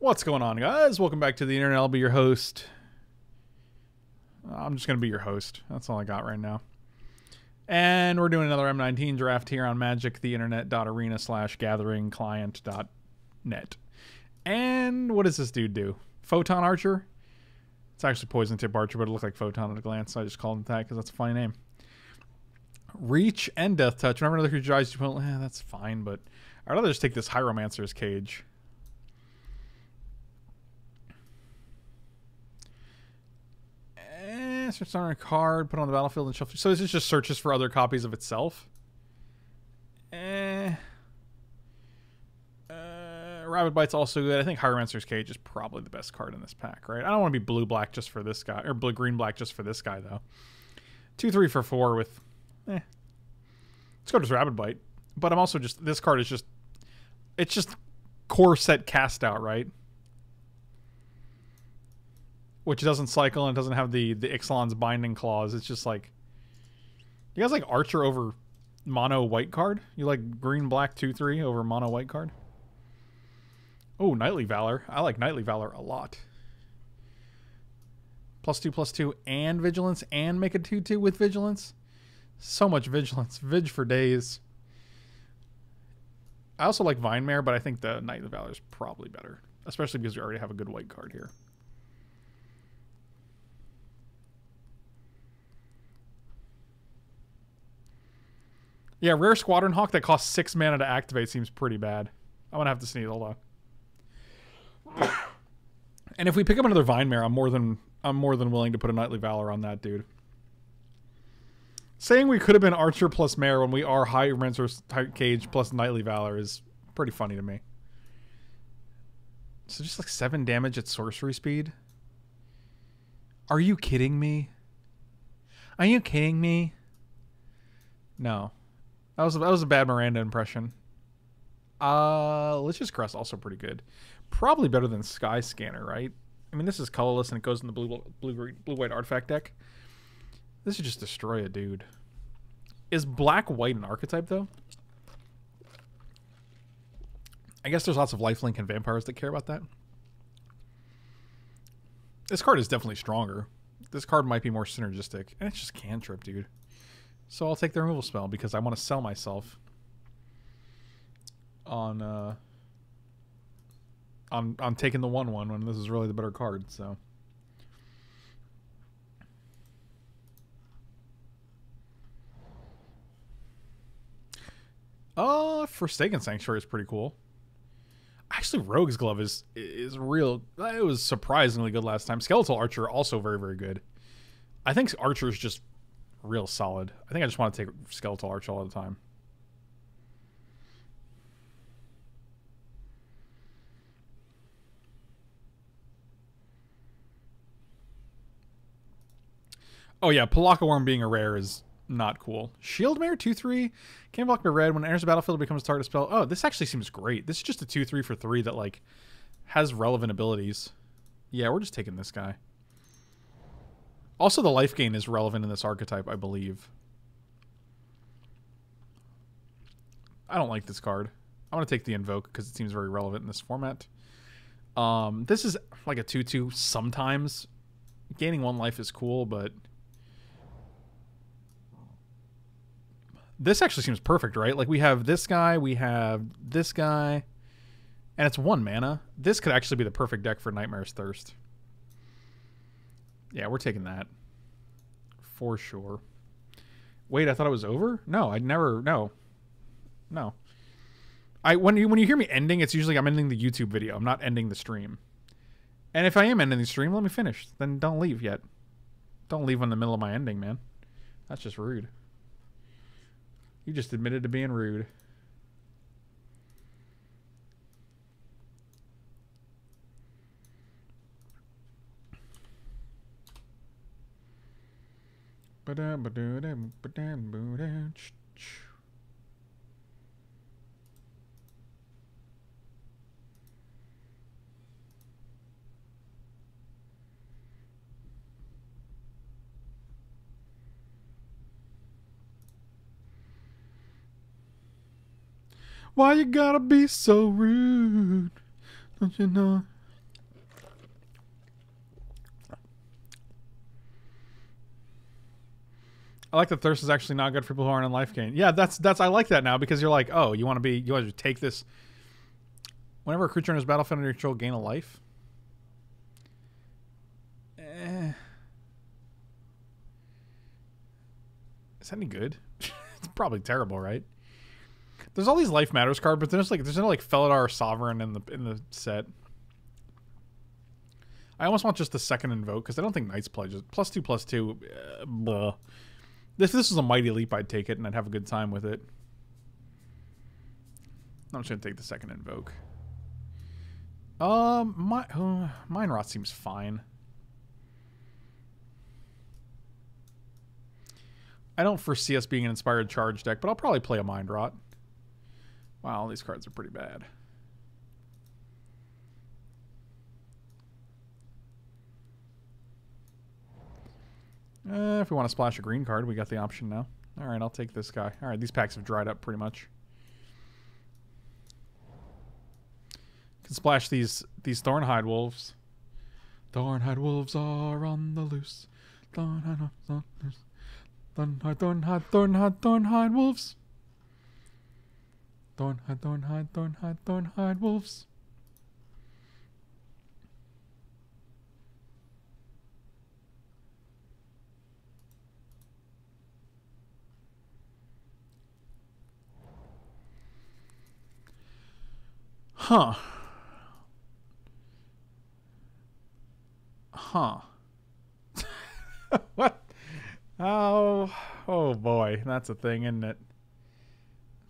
What's going on, guys? Welcome back to the internet. I'll be your host. I'm just going to be your host. That's all I got right now. And we're doing another M19 draft here on Magic the slash gathering. And what does this dude do? Photon Archer? It's actually Poison Tip Archer, but it looked like Photon at a glance, so I just called him that because that's a funny name. Reach and Death Touch. Whenever another creature dies, you put. Eh, that's fine, but I'd rather just take this Hieromancer's Cage. Search on a card, put on the battlefield, and shuffle. So is this just searches for other copies of itself? Eh. Uh, Rabid Bite's also good. I think Hieromancer's Cage is probably the best card in this pack, right? I don't want to be blue black just for this guy, or blue green black just for this guy though. Two three for four with, eh. Let's go to Rabid Bite, but I'm also just this card is just, it's just core set cast out, right? Which doesn't cycle and doesn't have the the Ixalan's binding clause. It's just like you guys like Archer over mono white card. You like green black two three over mono white card. Oh, Knightly Valor. I like Knightly Valor a lot. Plus two, plus two, and vigilance, and make a two two with vigilance. So much vigilance, vig for days. I also like Vinemare, but I think the Knightly Valor is probably better, especially because we already have a good white card here. Yeah, rare Squadron Hawk that costs six mana to activate seems pretty bad. I'm gonna have to sneeze. Hold on. and if we pick up another Vinemare, I'm more than I'm more than willing to put a Knightly Valor on that dude. Saying we could have been Archer plus Mare when we are high Hieromancer's Cage plus Knightly Valor is pretty funny to me. So just like seven damage at sorcery speed. Are you kidding me? Are you kidding me? No. That was that was a bad Miranda impression. Uh, Lich's Caress also pretty good. Probably better than Sky Scanner, right? I mean, this is colorless and it goes in the blue blue blue white artifact deck. This is just destroy a dude. Is black white an archetype though? I guess there's lots of lifelink and vampires that care about that. This card is definitely stronger. This card might be more synergistic. And it's just cantrip, dude. So I'll take the removal spell because I want to sell myself on uh on on taking the one one when this is really the better card, so Uh Forsaken Sanctuary is pretty cool. Actually, Rogue's Glove is is real. It was surprisingly good last time. Skeletal Archer also very very good. I think Archer is just real solid. I think I just want to take Skeletal Arch all the time. Oh yeah, Pelakka Wurm being a rare is not cool. Shieldmare 2-3. Can't block by red. When it enters the battlefield, it becomes a target spell. Oh, this actually seems great. This is just a 2-3 for 3 that, like, has relevant abilities. Yeah, we're just taking this guy. Also, the life gain is relevant in this archetype, I believe. I don't like this card. I want to take the Invoke because it seems very relevant in this format. Um, this is like a 2-2 sometimes. Gaining one life is cool, but... This actually seems perfect, right? Like, we have this guy, we have this guy, and it's one mana. This could actually be the perfect deck for Nightmare's Thirst. Yeah, we're taking that. For sure. Wait, I thought it was over? No, I'd never no. No. I when you when you hear me ending, it's usually I'm ending the YouTube video. I'm not ending the stream. And if I am ending the stream, let me finish. Then don't leave yet. Don't leave in the middle of my ending, man. That's just rude. You just admitted to being rude. Why you gotta be so rude? Don't you know I like that thirst is actually not good for people who aren't in life gain. Yeah, that's that's I like that now because you're like, oh, you want to be you want to take this. Whenever a creature in his battlefield under your control gain a life. Eh. Is that any good? it's probably terrible, right? There's all these life matters cards, but there's like there's no like Felidar Sovereign in the in the set. I almost want just the second invoke because I don't think Knights play just plus two plus two. Uh, If this was a mighty leap, I'd take it and I'd have a good time with it. I'm just gonna take the second invoke. Um, my uh, mine rot seems fine. I don't foresee us being an inspired charge deck, but I'll probably play a mind rot. Wow, these cards are pretty bad. Uh, if we want to splash a green card, we got the option now. All right, I'll take this guy. All right, these packs have dried up pretty much. Can splash these these Thornhide wolves. Thornhide wolves are on the loose. Thornhide, Thornhide, Thornhide, Thornhide, Thornhide, Thornhide wolves. Thornhide, Thornhide, Thornhide, Thornhide wolves. Huh. Huh. what? Oh, oh boy, that's a thing, isn't it?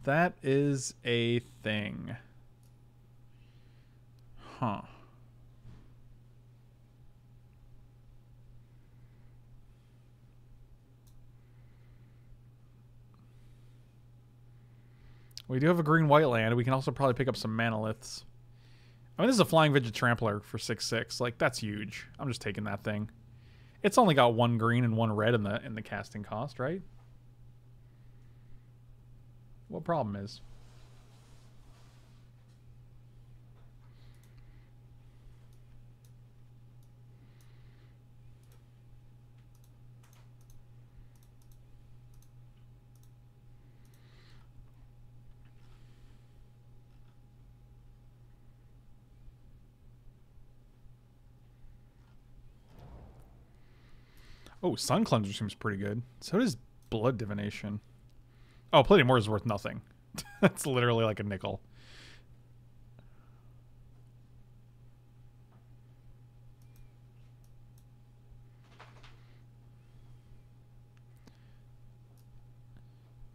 That is a thing. Huh. We do have a green white land. We can also probably pick up some manaliths. I mean, this is a flying Vigid Trampler for 6-6. Like, that's huge. I'm just taking that thing. It's only got one green and one red in the in the casting cost, right? What problem is? Oh, Sun Cleanser seems pretty good. So does Blood Divination. Oh, Palladia-Mors is worth nothing. That's literally like a nickel.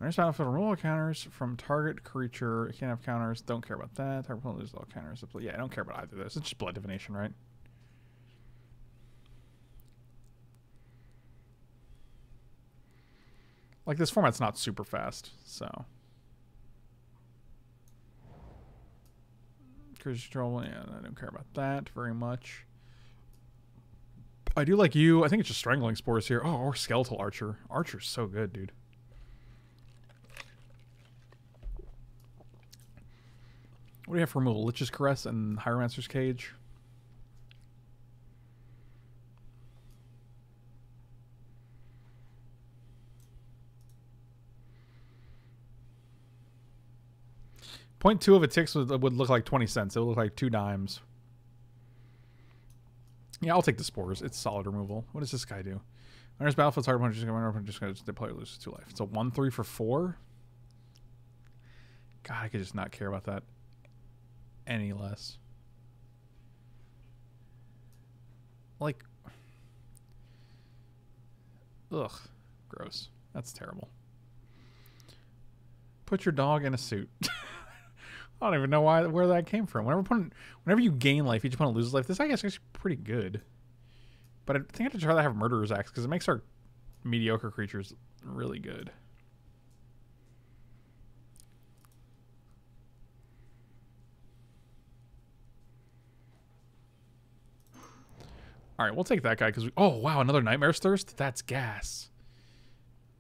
There's battlefield removal counters from target creature. Can't have counters. Don't care about that. Target loses all counters. Yeah, I don't care about either of those. It's just blood divination, right? Like this format's not super fast, so. Cruise control, yeah, I don't care about that very much. I do like you. I think it's just Strangling Spores here. Oh, or Skeletal Archer. Archer's so good, dude. What do you have for removal? Lich's Caress and Hieromancer's Cage. Point two of a ticks would, would look like 20 cents. It would look like two dimes. Yeah, I'll take the spores. It's solid removal. What does this guy do? Enters battlefield, target opponent just going to just going to play loses two life. It's a one three for four. God, I could just not care about that any less. Like, ugh, gross. That's terrible. Put your dog in a suit. I don't even know why where that came from. Whenever opponent, whenever you gain life, each opponent loses life. This I guess is pretty good, but I think I have to try to have Murderer's Axe because it makes our mediocre creatures really good. All right, we'll take that guy because oh wow, another Nightmare's Thirst. That's gas.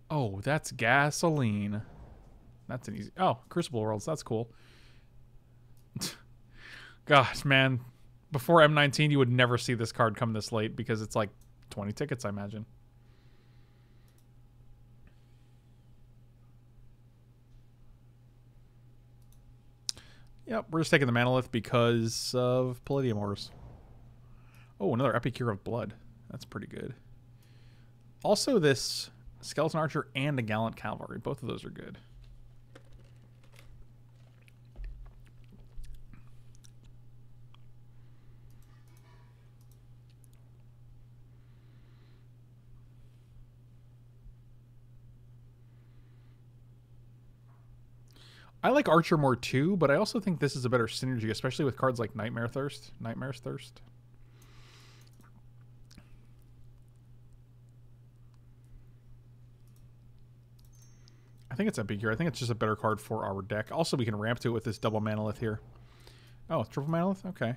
Oh, that's gasoline. That's an easy. Oh, Crucible Worlds. That's cool gosh, man, before M19, you would never see this card come this late because it's like 20 tickets, I imagine. Yep, we're just taking the Manalith because of Palladia-Mors. Oh, another Epicure of Blood. That's pretty good. Also, this Skeleton Archer and a Gallant Cavalry. Both of those are good. I like Archer more too, but I also think this is a better synergy, especially with cards like Nightmare Thirst, Nightmare's Thirst. I think it's Epicure. I think it's just a better card for our deck. Also, we can ramp to it with this double Manalith here. Oh, triple Manalith? Okay.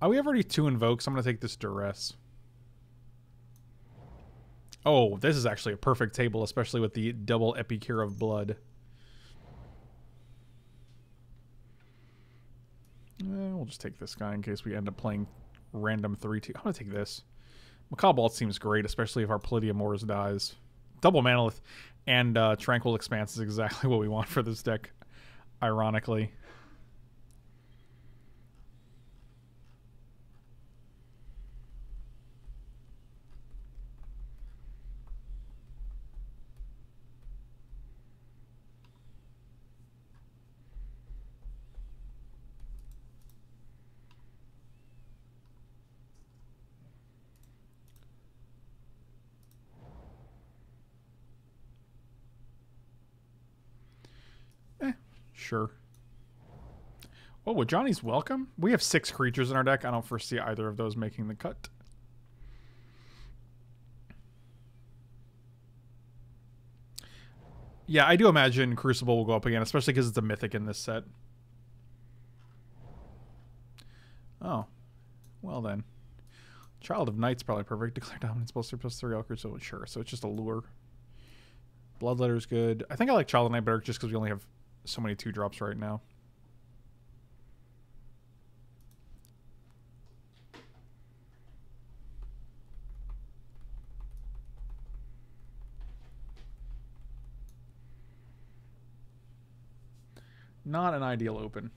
Oh, we have already two Invokes. I'm going to take this Duress. Oh, this is actually a perfect table, especially with the double Epicure of Blood. Eh, we'll just take this guy in case we end up playing random 3-2. I'm going to take this. Macabre seems great, especially if our Palladia-Mors dies. Double Manalith and uh, Tranquil Expanse is exactly what we want for this deck, ironically. Sure. Oh, with Johnny's welcome? We have six creatures in our deck. I don't foresee either of those making the cut. Yeah, I do imagine Crucible will go up again, especially because it's a mythic in this set. Oh. Well then. Child of Night's probably perfect. Declare dominance plus three plus three all so sure. So it's just a lure. Bloodletter's good. I think I like Child of Night better just because we only have so many two drops right now. Not an ideal open.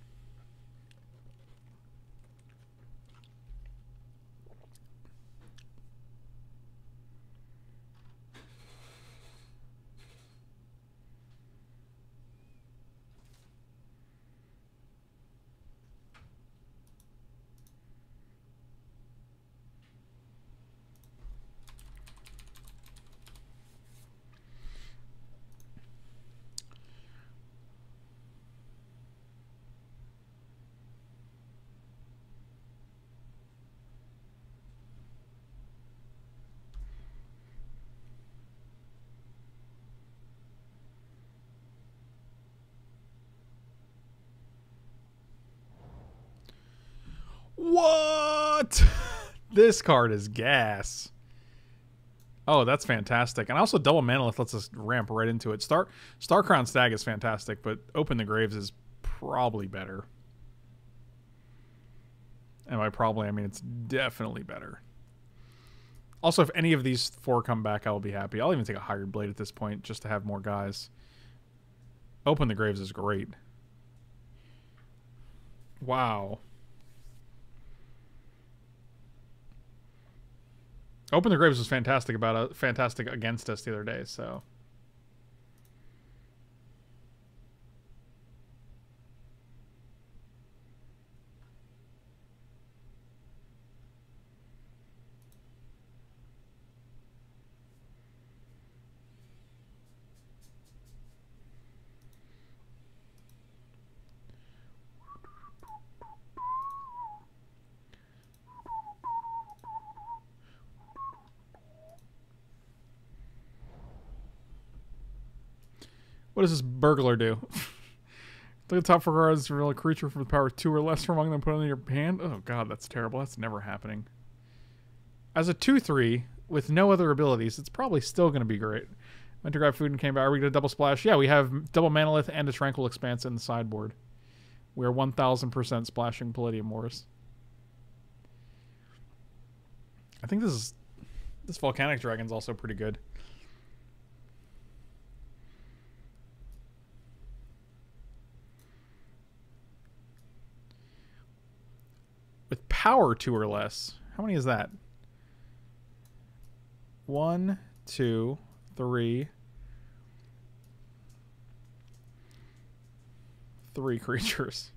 What? This card is gas. Oh, that's fantastic. And also double Manalith lets us ramp right into it. Star Star-Crowned Stag is fantastic, but Open the Graves is probably better. And by probably, I mean it's definitely better. Also, if any of these four come back, I will be happy. I'll even take a Hired Blade at this point just to have more guys. Open the Graves is great. Wow. Open the Graves was fantastic about uh, fantastic against us the other day, so What does this burglar do? Look at the top four cards reveal a creature the power two or less from among them put on your hand. Oh god, that's terrible. That's never happening. As a 2-3 with no other abilities, it's probably still going to be great. Went to grab food and came back. Are we going to double splash? Yeah, we have double Manalith and a Tranquil Expanse in the sideboard. We're 1000% splashing Palladia-Mors. I think this is... This Volcanic Dragon's also pretty good. with power two or less. How many is that? One, two, three, three creatures.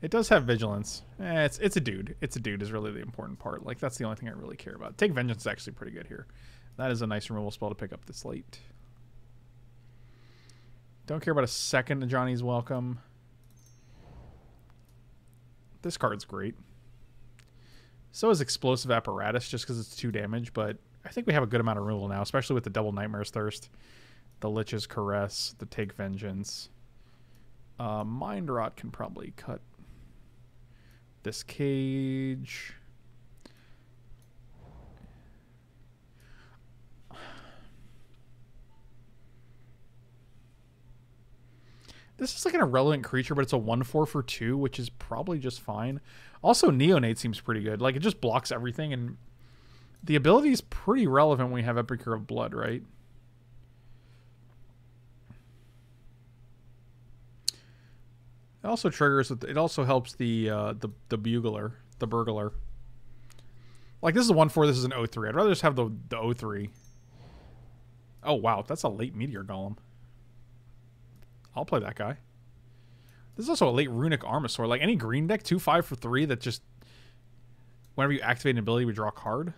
It does have vigilance. Eh, it's it's a dude. It's a dude is really the important part. Like that's the only thing I really care about. Take vengeance is actually pretty good here. That is a nice removal spell to pick up this late. Don't care about a second of Johnny's welcome. This card's great. So is explosive apparatus just because it's two damage, but I think we have a good amount of removal now, especially with the double nightmares thirst, the lich's caress, the take vengeance. Uh, mind rot can probably cut this cage. This is like an irrelevant creature, but it's a 1-4 for 2, which is probably just fine. Also, Neonate seems pretty good. Like, it just blocks everything, and the ability is pretty relevant when we have Epicure of Blood, right? It also triggers. It also helps the uh, the the bugler, the burglar. Like this is a one four. This is an O3. I'd rather just have the the O3. Oh wow, that's a late meteor golem. I'll play that guy. This is also a late runic armasaur. Like any green deck, two five for three. That just whenever you activate an ability, we draw a card.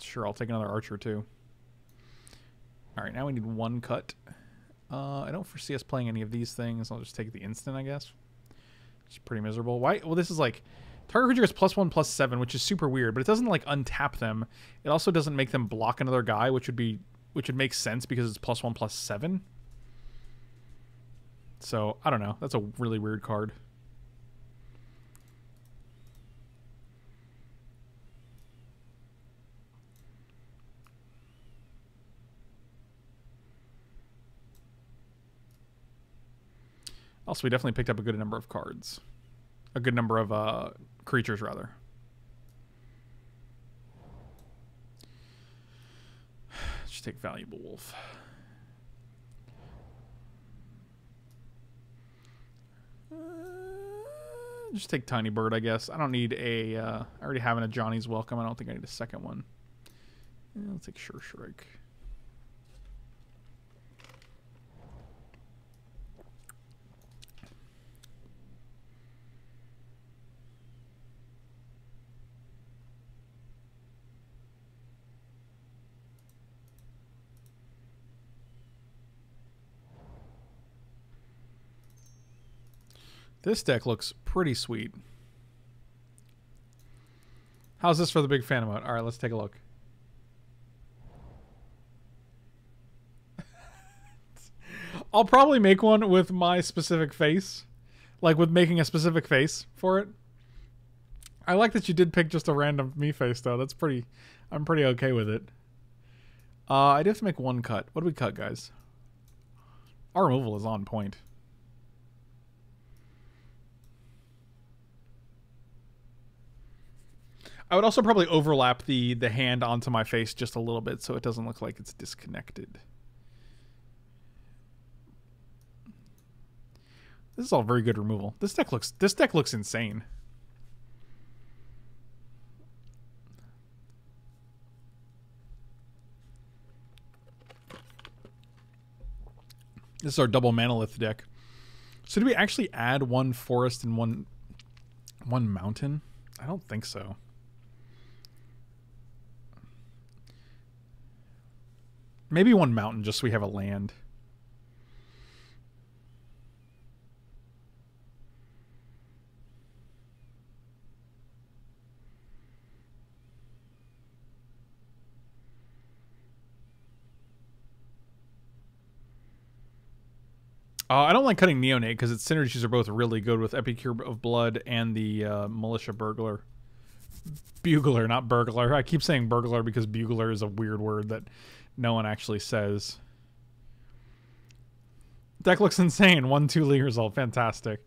Sure, I'll take another archer too. All right, now we need one cut. Uh, I don't foresee us playing any of these things. I'll just take the instant, I guess. It's pretty miserable. Why? Well, this is like target creature plus one, plus seven, which is super weird. But it doesn't like untap them. It also doesn't make them block another guy, which would be which would make sense because it's plus one, plus seven. So I don't know. That's a really weird card. Also, we definitely picked up a good number of cards. A good number of uh, creatures, rather. Just take Valuable Wolf. Uh, just take Tiny Bird, I guess. I don't need a. Uh, I already have an Johnny's Welcome. I don't think I need a second one. Yeah, I'll take Sure Shrike. This deck looks pretty sweet. How's this for the big fan mode? All right, let's take a look. I'll probably make one with my specific face. Like with making a specific face for it. I like that you did pick just a random me face though. That's pretty I'm pretty okay with it. Uh, I do have to make one cut. What do we cut, guys? Our removal is on point. I would also probably overlap the the hand onto my face just a little bit so it doesn't look like it's disconnected. This is all very good removal. This deck looks this deck looks insane. This is our double Manalith deck. So do we actually add one forest and one one mountain? I don't think so. Maybe one mountain just so we have a land. Uh, I don't like cutting Neonate because its synergies are both really good with Epicure of Blood and the uh, Militia Burglar. Bugler, not burglar. I keep saying burglar because bugler is a weird word that no one actually says. Deck looks insane. One, two league result. Fantastic.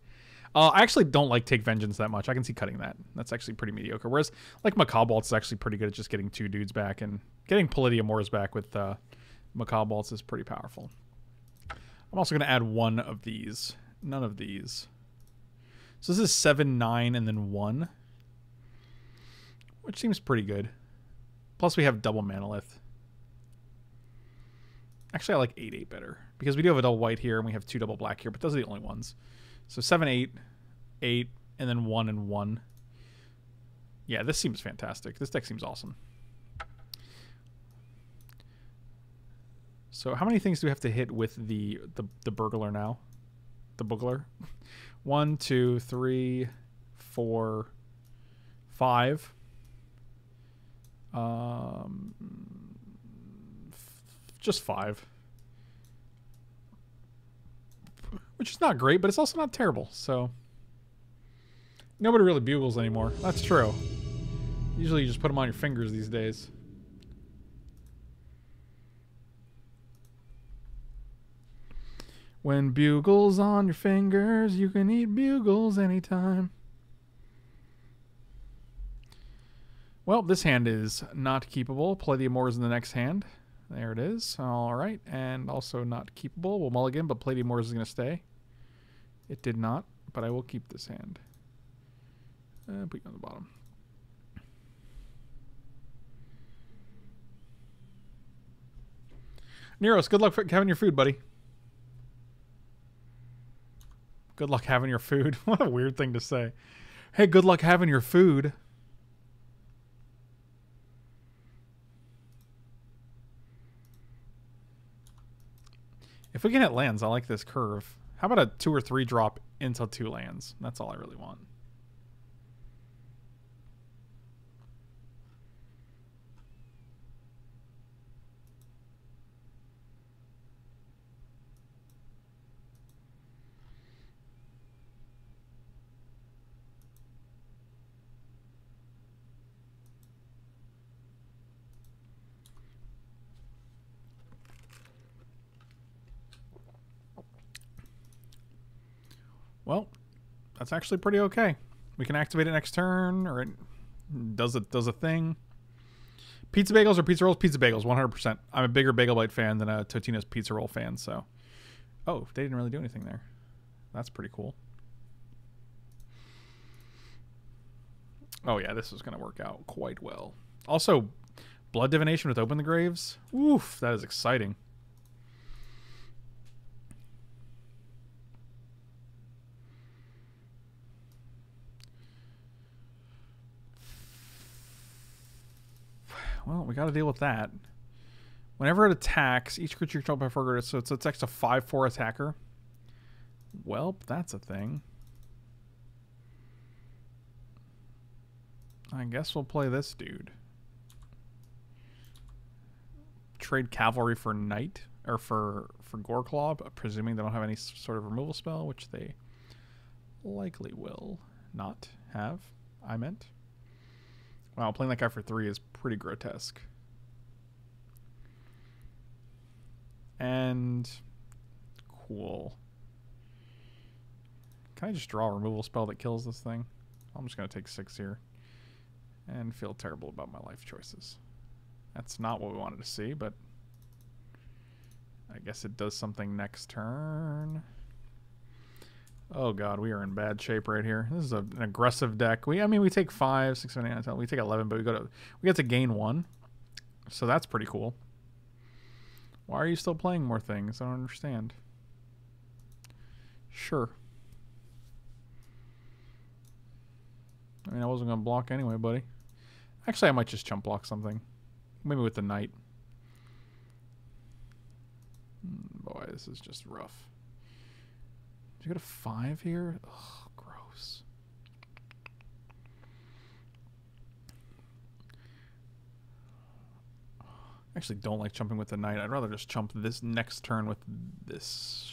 Uh, I actually don't like Take Vengeance that much. I can see cutting that. That's actually pretty mediocre. Whereas, like, Macabre is actually pretty good at just getting two dudes back. And getting Palladia Mors back with uh, is pretty powerful. I'm also going to add one of these. None of these. So this is 7, 9, and then 1. Which seems pretty good. Plus we have double Manalith. Actually, I like 8, 8 better. Because we do have a double white here, and we have two double black here, but those are the only ones. So 7, 8, 8, and then 1 and 1. Yeah, this seems fantastic. This deck seems awesome. So how many things do we have to hit with the the, the burglar now? The boogler? One, two, three, four, five. Um, just five. Which is not great, but it's also not terrible, so... Nobody really bugles anymore. That's true. Usually you just put them on your fingers these days. When bugles on your fingers, you can eat bugles anytime. Well, this hand is not keepable. Palladia-Mors in the next hand. There it is. All right. And also not keepable. We'll mulligan, but Palladia-Mors is going to stay. It did not, but I will keep this hand. Uh, put you on the bottom. Neros, good luck having your food, buddy. Good luck having your food. what a weird thing to say. Hey, good luck having your food. If we can hit lands, I like this curve. How about a two or three drop into two lands? That's all I really want. Well, that's actually pretty okay. We can activate it next turn, or it does it does a thing. Pizza bagels or pizza rolls? Pizza bagels, 100%. I'm a bigger Bagel Bite fan than a Totino's pizza roll fan, so. Oh, they didn't really do anything there. That's pretty cool. Oh yeah, this is going to work out quite well. Also, Blood Divination with Open the Graves. Oof, that is exciting. Well, we got to deal with that. Whenever it attacks, each creature controlled by four so it's, it's a 5-4 attacker. Well, that's a thing. I guess we'll play this dude. Trade Cavalry for Knight, or for, for Goreclaw, presuming they don't have any sort of removal spell, which they likely will not have, I meant. Wow, playing that guy for three is pretty grotesque. And cool. Can I just draw a removal spell that kills this thing? I'm just going to take six here and feel terrible about my life choices. That's not what we wanted to see, but I guess it does something next turn. Oh god, we are in bad shape right here. This is a, an aggressive deck. We, I mean, we take five, six, seven, eight, nine, ten. We take eleven, but we go to we get to gain one, so that's pretty cool. Why are you still playing more things? I don't understand. Sure. I mean, I wasn't gonna block anyway, buddy. Actually, I might just chump block something. Maybe with the knight. Hmm, boy, this is just rough. You go to five here? Ugh, gross. I actually don't like jumping with the knight. I'd rather just jump this next turn with this.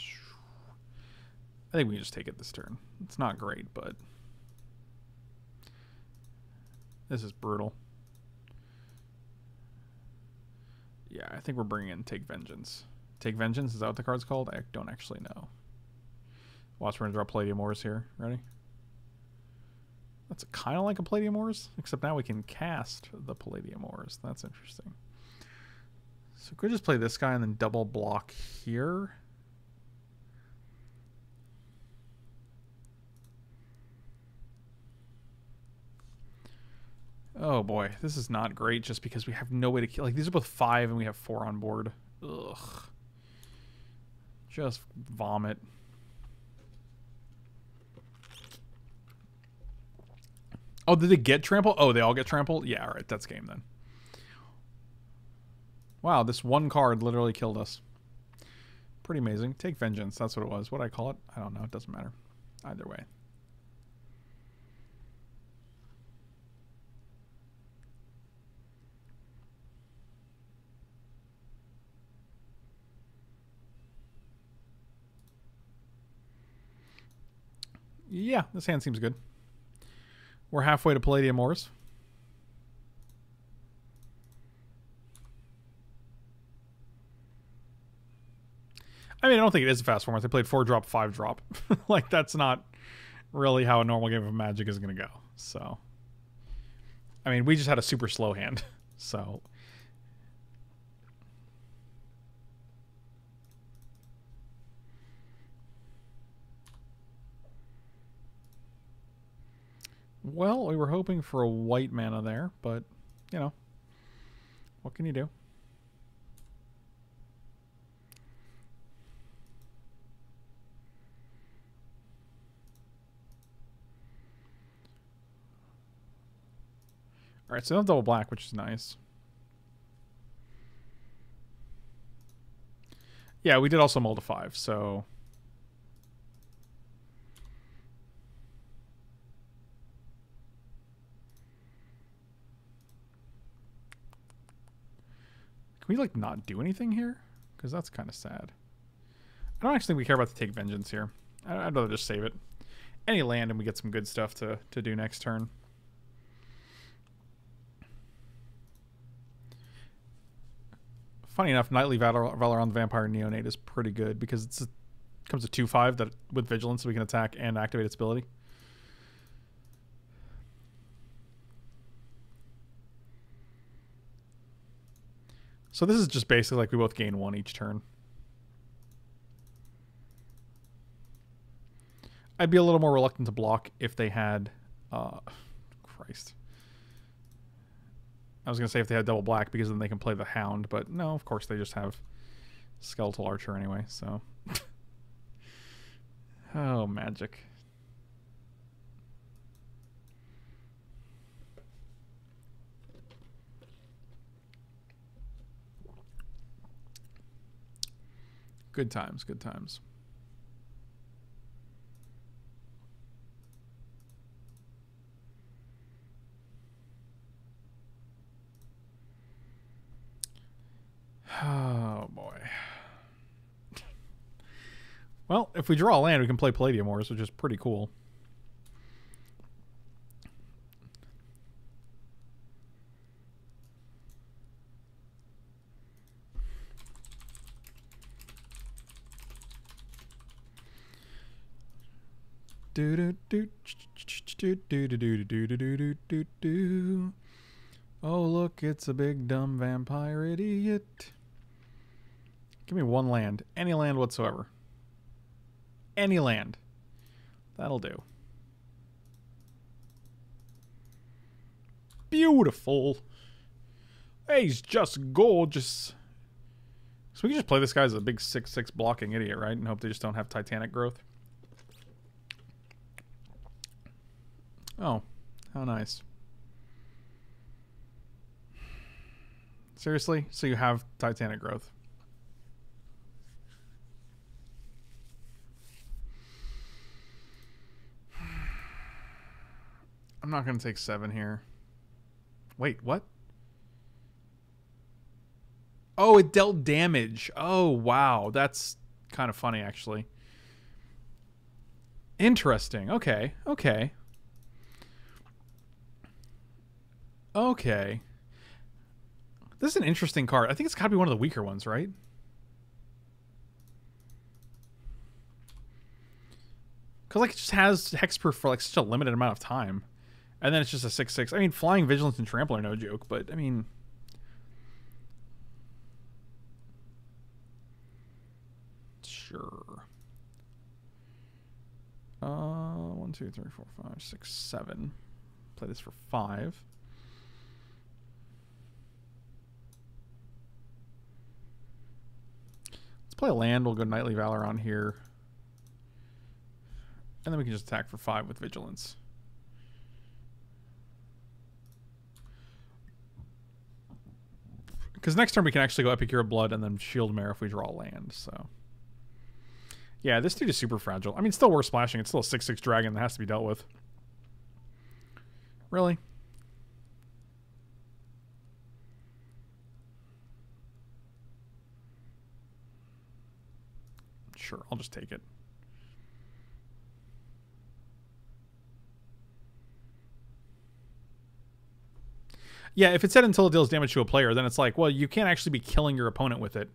I think we can just take it this turn. It's not great, but this is brutal. Yeah, I think we're bringing in Take Vengeance. Take Vengeance, is that what the card's called? I don't actually know. Watch, we're going to draw Palladia-Mors here. Ready? That's kind of like a Palladia-Mors, except now we can cast the Palladia-Mors. That's interesting. So could we just play this guy and then double block here? Oh boy, this is not great just because we have no way to kill. Like, these are both five and we have four on board. Ugh. Just vomit. Oh, did they get trampled? Oh, they all get trampled? Yeah, alright, that's game then. Wow, this one card literally killed us. Pretty amazing. Take vengeance, that's what it was. What I call it? I don't know, it doesn't matter. Either way. Yeah, this hand seems good. We're halfway to Palladia-Mors. I mean, I don't think it is a fast format. They played four drop, five drop. like that's not really how a normal game of Magic is going to go. So, I mean, we just had a super slow hand. So, Well, we were hoping for a white mana there, but, you know, what can you do? Alright, so have double black, which is nice. Yeah, we did also a 5, so... Can we, like, not do anything here? Because that's kind of sad. I don't actually think we care about to take Vengeance here. I'd rather just save it. Any land and we get some good stuff to, to do next turn. Funny enough, Knightly Valor, on the Vampire Neonate is pretty good because it's a, comes to 2-5 that with Vigilance so we can attack and activate its ability. So this is just basically like we both gain one each turn. I'd be a little more reluctant to block if they had... Uh, Christ. I was going to say if they had double black because then they can play the Hound, but no, of course they just have Skeletal Archer anyway, so... oh, magic. Good times, good times. Oh boy. Well, if we draw land, we can play Palladia-Mors, which is pretty cool. Do do do do do do do do do do do do. Oh look, it's a big dumb vampire idiot. Give me one land, any land whatsoever. Any land. That'll do. Beautiful. He's just gorgeous. So we can just play this guy as a big 6-6 blocking idiot, right? And hope they just don't have Titanic growth. Oh, how nice. Seriously? So you have Titanic growth? I'm not going to take seven here. Wait, what? Oh, it dealt damage. Oh, wow. That's kind of funny, actually. Interesting. Okay. Okay. Okay. This is an interesting card. I think it's got to be one of the weaker ones, right? Because, like, it just has hexproof for, like, such a limited amount of time. And then it's just a 6-6. I mean, Flying Vigilance and Trample are no joke, but, I mean... Sure. Uh, one, two, three, four, five, six, seven. Play this for five. Let's play a land. We'll go Knightly Valor on here. And then we can just attack for five with Vigilance. Because next turn we can actually go Epicure of Blood and then Shield Mare if we draw land, so... Yeah, this dude is super fragile. I mean, still worth splashing. It's still a 6-6 dragon that has to be dealt with. Really? Sure, I'll just take it. Yeah, if it said until it deals damage to a player, then it's like, well, you can't actually be killing your opponent with it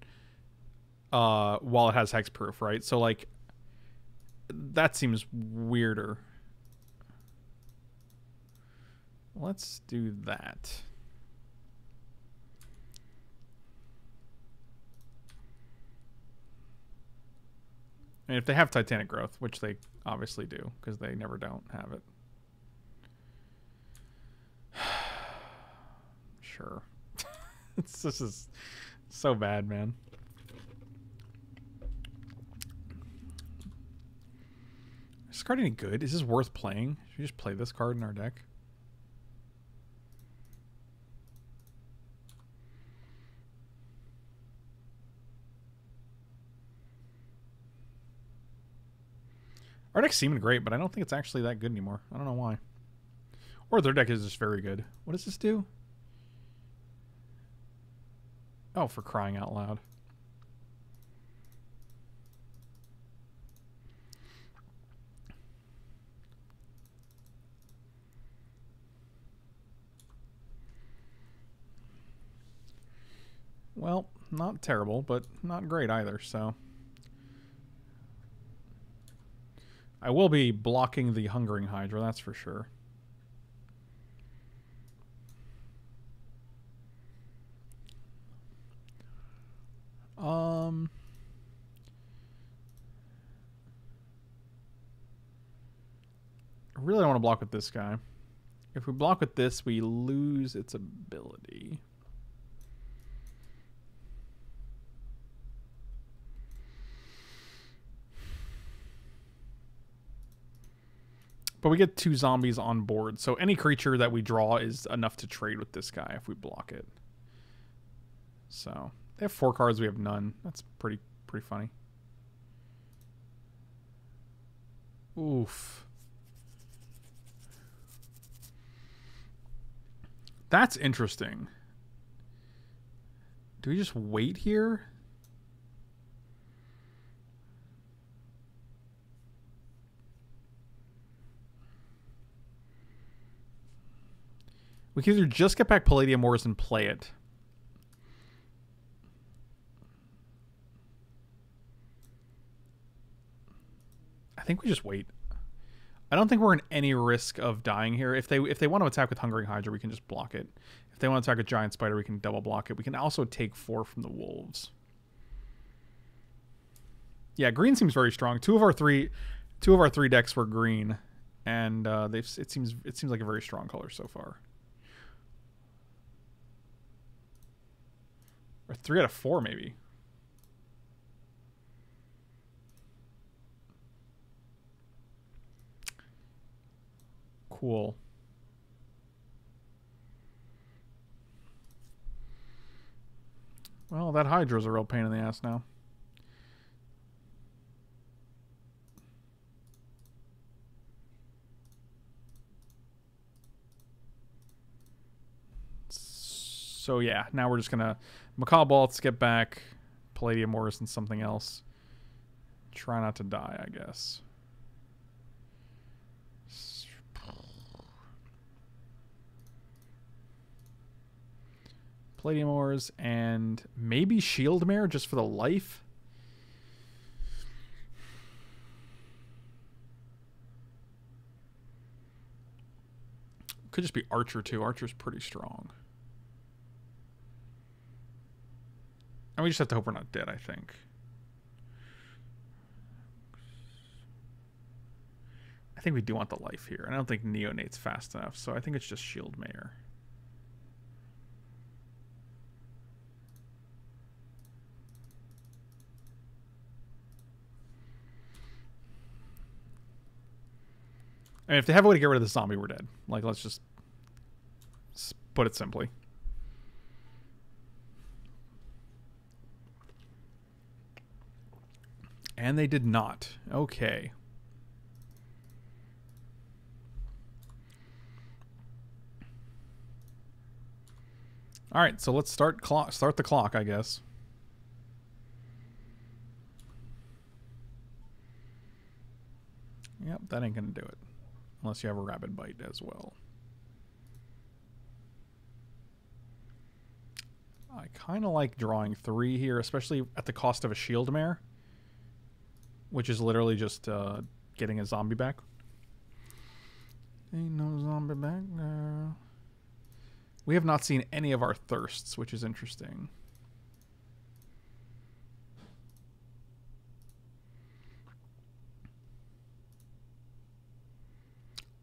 uh, while it has hexproof, right? So, like, that seems weirder. Let's do that. And if they have Titanic Growth, which they obviously do, because they never don't have it. sure. it's, this is so bad, man. Is this card any good? Is this worth playing? Should we just play this card in our deck? Our deck's seeming great, but I don't think it's actually that good anymore. I don't know why. Or their deck is just very good. What does this do? Oh, for crying out loud. Well, not terrible, but not great either, so... I will be blocking the Hungering Hydra, that's for sure. Um... I really don't want to block with this guy. If we block with this, we lose its ability. But we get two zombies on board, so any creature that we draw is enough to trade with this guy if we block it. So they have four cards, we have none. That's pretty pretty funny. Oof. That's interesting. Do we just wait here? We can either just get back Palladia-Mors and play it. I think we just wait. I don't think we're in any risk of dying here. If they if they want to attack with Hungering Hydra, we can just block it. If they want to attack with Giant Spider, we can double block it. We can also take four from the Wolves. Yeah, green seems very strong. Two of our three, two of our three decks were green, and uh, they it seems it seems like a very strong color so far. Or three out of four, maybe. Cool. Well, that Hydra's a real pain in the ass now. So yeah, now we're just gonna Macabre Waltz get back, Palladia-Mors and something else. Try not to die, I guess. Palladia-Mors and maybe Shield Mare just for the life. Could just be Archer too. Archer's pretty strong. And we just have to hope we're not dead, I think. I think we do want the life here. I don't think Neonate's fast enough, so I think it's just Shield Mare. I mean, if they have a way to get rid of the zombie, we're dead. Like, let's just put it simply. And they did not. Okay. All right, so let's start clock. Start the clock, I guess. Yep, that ain't gonna do it, unless you have a rabid bite as well. I kind of like drawing three here, especially at the cost of a shield mare, which is literally just uh, getting a zombie back. Ain't no zombie back there. We have not seen any of our thirsts, which is interesting.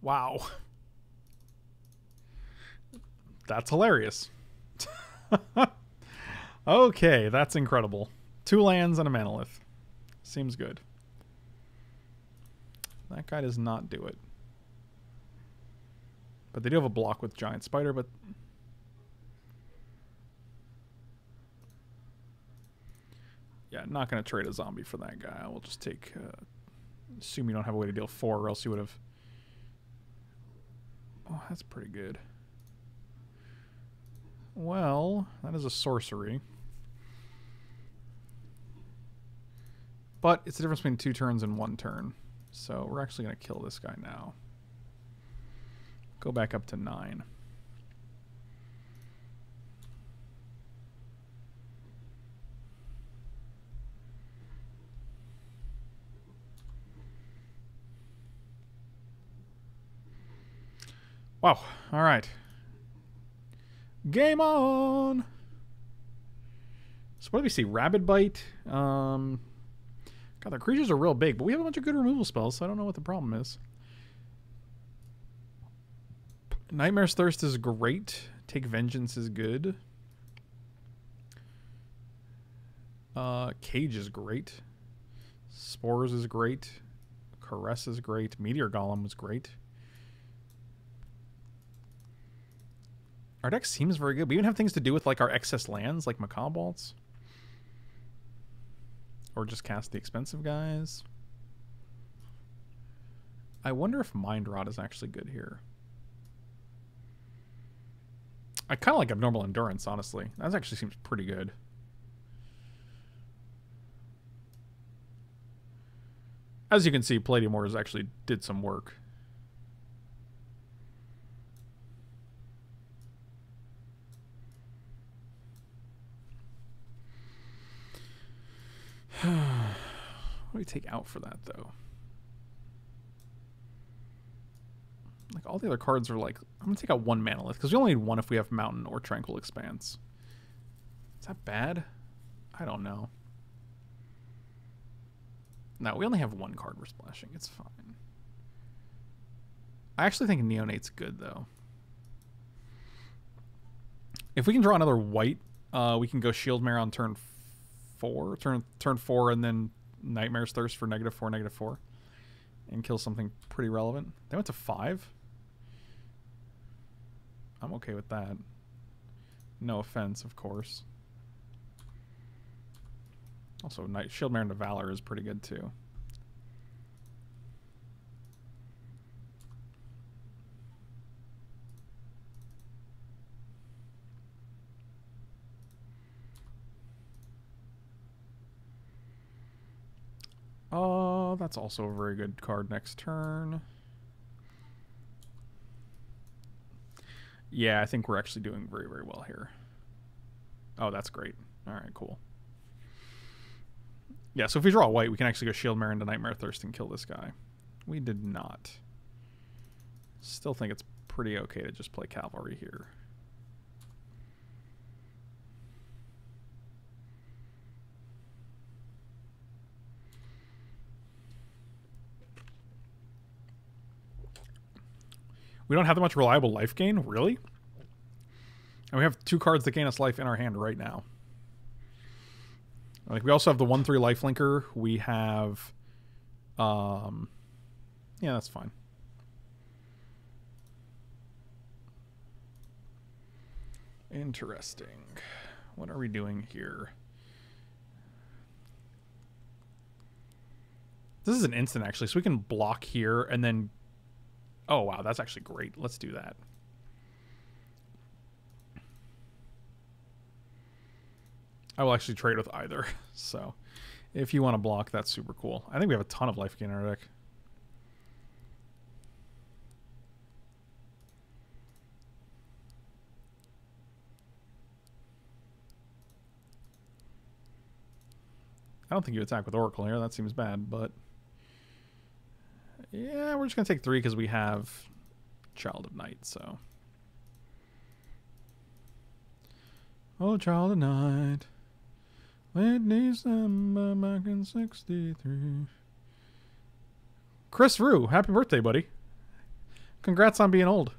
Wow. That's hilarious. okay, that's incredible. Two lands and a manalith. Seems good. That guy does not do it. But they do have a block with Giant Spider, but... Yeah, not going to trade a zombie for that guy. I will just take... Uh, assume you don't have a way to deal four, or else you would have... Oh, that's pretty good. Well, that is a sorcery. But it's the difference between two turns and one turn. So we're actually going to kill this guy now. Go back up to nine. Wow. All right. Game on. So what do we see? Rabid Bite. Um, God, the creatures are real big, but we have a bunch of good removal spells, so I don't know what the problem is. Nightmare's Thirst is great. Take Vengeance is good. Uh, Cage is great. Spores is great. Caress is great. Meteor Golem was great. Our deck seems very good. We even have things to do with like our excess lands, like Macabre. Or just cast the expensive guys. I wonder if Mind Rot is actually good here. I kind of like Abnormal Endurance, honestly. That actually seems pretty good. As you can see, Palladia-Mors actually did some work. what do we take out for that, though? Like, all the other cards are like... I'm to take out one Manalith, because we only need one if we have Mountain or Tranquil Expanse. Is that bad? I don't know. No, we only have one card we're splashing. It's fine. I actually think Neonate's good, though. If we can draw another white, uh, we can go Shield Mare on turn four, turn turn four, and then Nightmare's Thirst for negative four, negative four, and kill something pretty relevant. They went to five. I'm okay with that. No offense, of course. Also, Night Shieldmare into Valor is pretty good too. Oh, that's also a very good card next turn. Yeah, I think we're actually doing very, very well here. Oh, that's great. All right, cool. Yeah, so if we draw a white, we can actually go Shield Mare into Nightmare Thirst and kill this guy. We did not. Still think it's pretty okay to just play Cavalry here. We don't have that much reliable life gain, really. And we have two cards that gain us life in our hand right now. Like we also have the one three life linker. We have, um, yeah, that's fine. Interesting. What are we doing here? This is an instant, actually, so we can block here and then Oh, wow, that's actually great. Let's do that. I will actually trade with either, so if you want to block, that's super cool. I think we have a ton of life gain in our deck. I don't think you attack with Oracle here. That seems bad, but... Yeah, we're just going to take three because we have Child of Night, so... Oh, Child of Night. Late December back in 63. Chris Rue, happy birthday, buddy. Congrats on being old.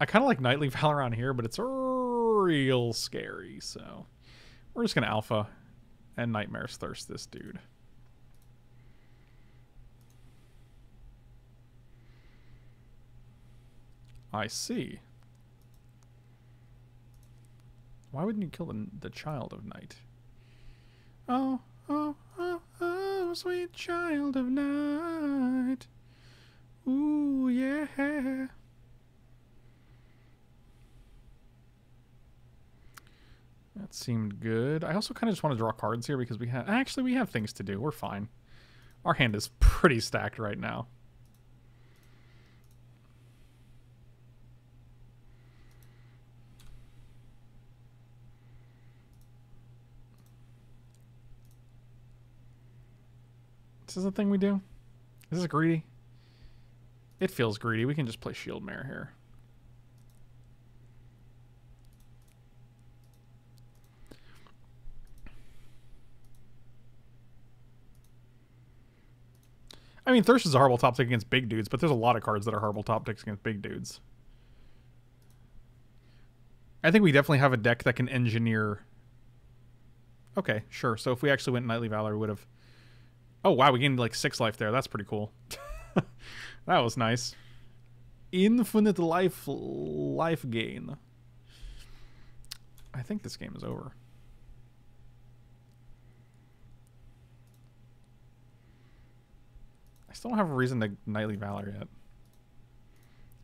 I kind of like Knightly on here, but it's real scary, so we're just going to Alpha and Nightmares Thirst this dude. I see. Why wouldn't you kill the, the child of night? Oh, oh, oh, oh, sweet child of night. Ooh, yeah. That seemed good. I also kind of just want to draw cards here because we have... Actually, we have things to do. We're fine. Our hand is pretty stacked right now. Is the thing we do? Is this greedy? It feels greedy. We can just play Shield Mare here. I mean, Thirst is a horrible top tick against big dudes, but there's a lot of cards that are horrible top ticks against big dudes. I think we definitely have a deck that can engineer... Okay, sure. So if we actually went Knightly Valor, we would have... Oh, wow, we gained like six life there. That's pretty cool. that was nice. Infinite life life gain. I think this game is over. I still don't have a reason to Knightly Valor yet.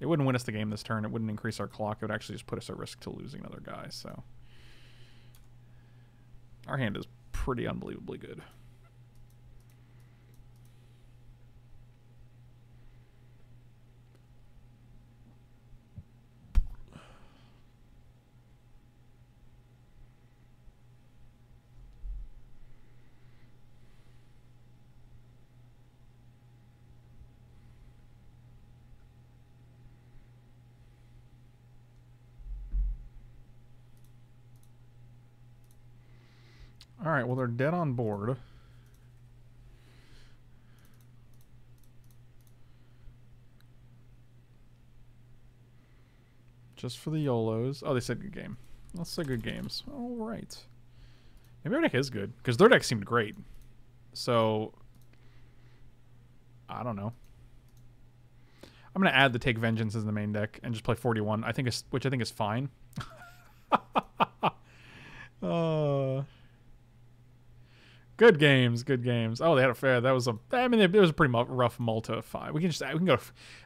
It wouldn't win us the game this turn. It wouldn't increase our clock. It would actually just put us at risk to losing another guy. So our hand is pretty unbelievably good. Alright, well, they're dead on board. Just for the YOLOs. Oh, they said good game. Let's say good games. All right. Maybe our deck is good, because their deck seemed great. So, I don't know. I'm going to add the Take Vengeance as the main deck and just play 41, I think is, which I think is fine. uh... Good games, good games. Oh, they had a fair. That was a. I mean, it was a pretty rough Malta five. We can just we can go.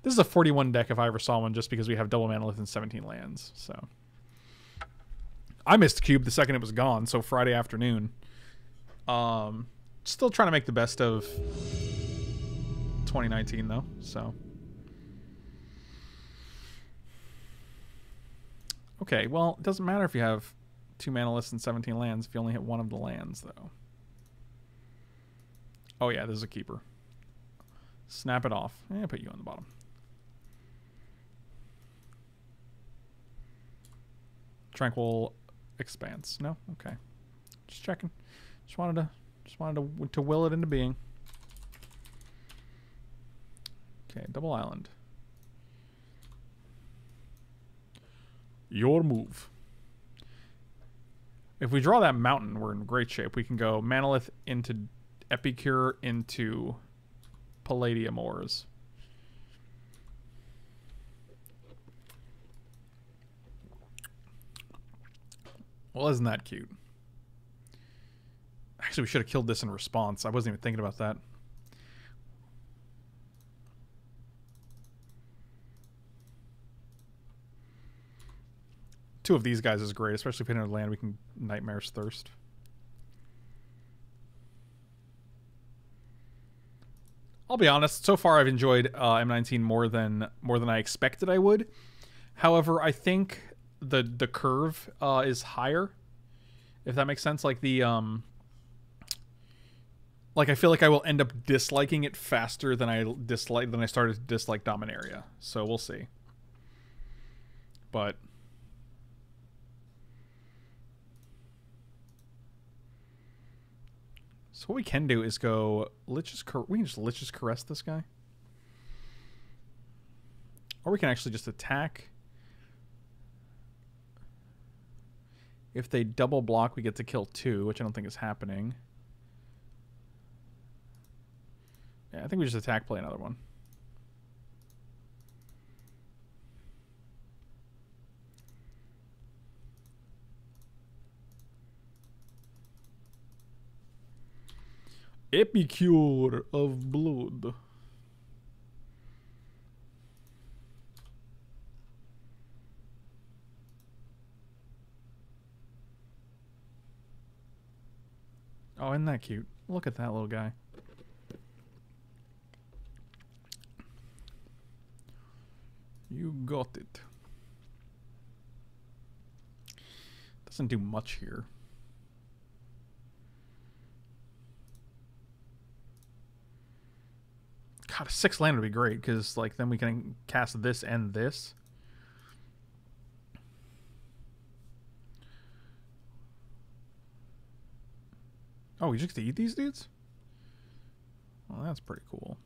This is a 41 deck if I ever saw one, just because we have double manalith and 17 lands. So I missed cube the second it was gone. So Friday afternoon. Um, still trying to make the best of 2019 though. So. Okay, well, it doesn't matter if you have two manaliths and 17 lands if you only hit one of the lands, though. Oh yeah, this is a keeper. Snap it off. Yeah, put you on the bottom. Tranquil expanse. No? Okay. Just checking. Just wanted to just wanted to to will it into being. Okay, double island. Your move. If we draw that mountain, we're in great shape. We can go Manalith into Epicure into Palladia-Mors. Well, isn't that cute? Actually, we should have killed this in response. I wasn't even thinking about that. Two of these guys is great, especially if we don't land, we can Nightmare's Thirst. I'll be honest. So far, I've enjoyed uh, M19 more than more than I expected I would. However, I think the the curve uh, is higher, if that makes sense. Like the um, like I feel like I will end up disliking it faster than I dislike than I started to dislike Dominaria. So we'll see. But So what we can do is go. Let's just we can just let's just caress this guy, or we can actually just attack. If they double block, we get to kill two, which I don't think is happening. Yeah, I think we just attack, play another one. Epicure of blood. Oh, isn't that cute? Look at that little guy. You got it. Doesn't do much here. God, a six land would be great because like then we can cast this and this. Oh, we just get to eat these dudes? Well, that's pretty cool.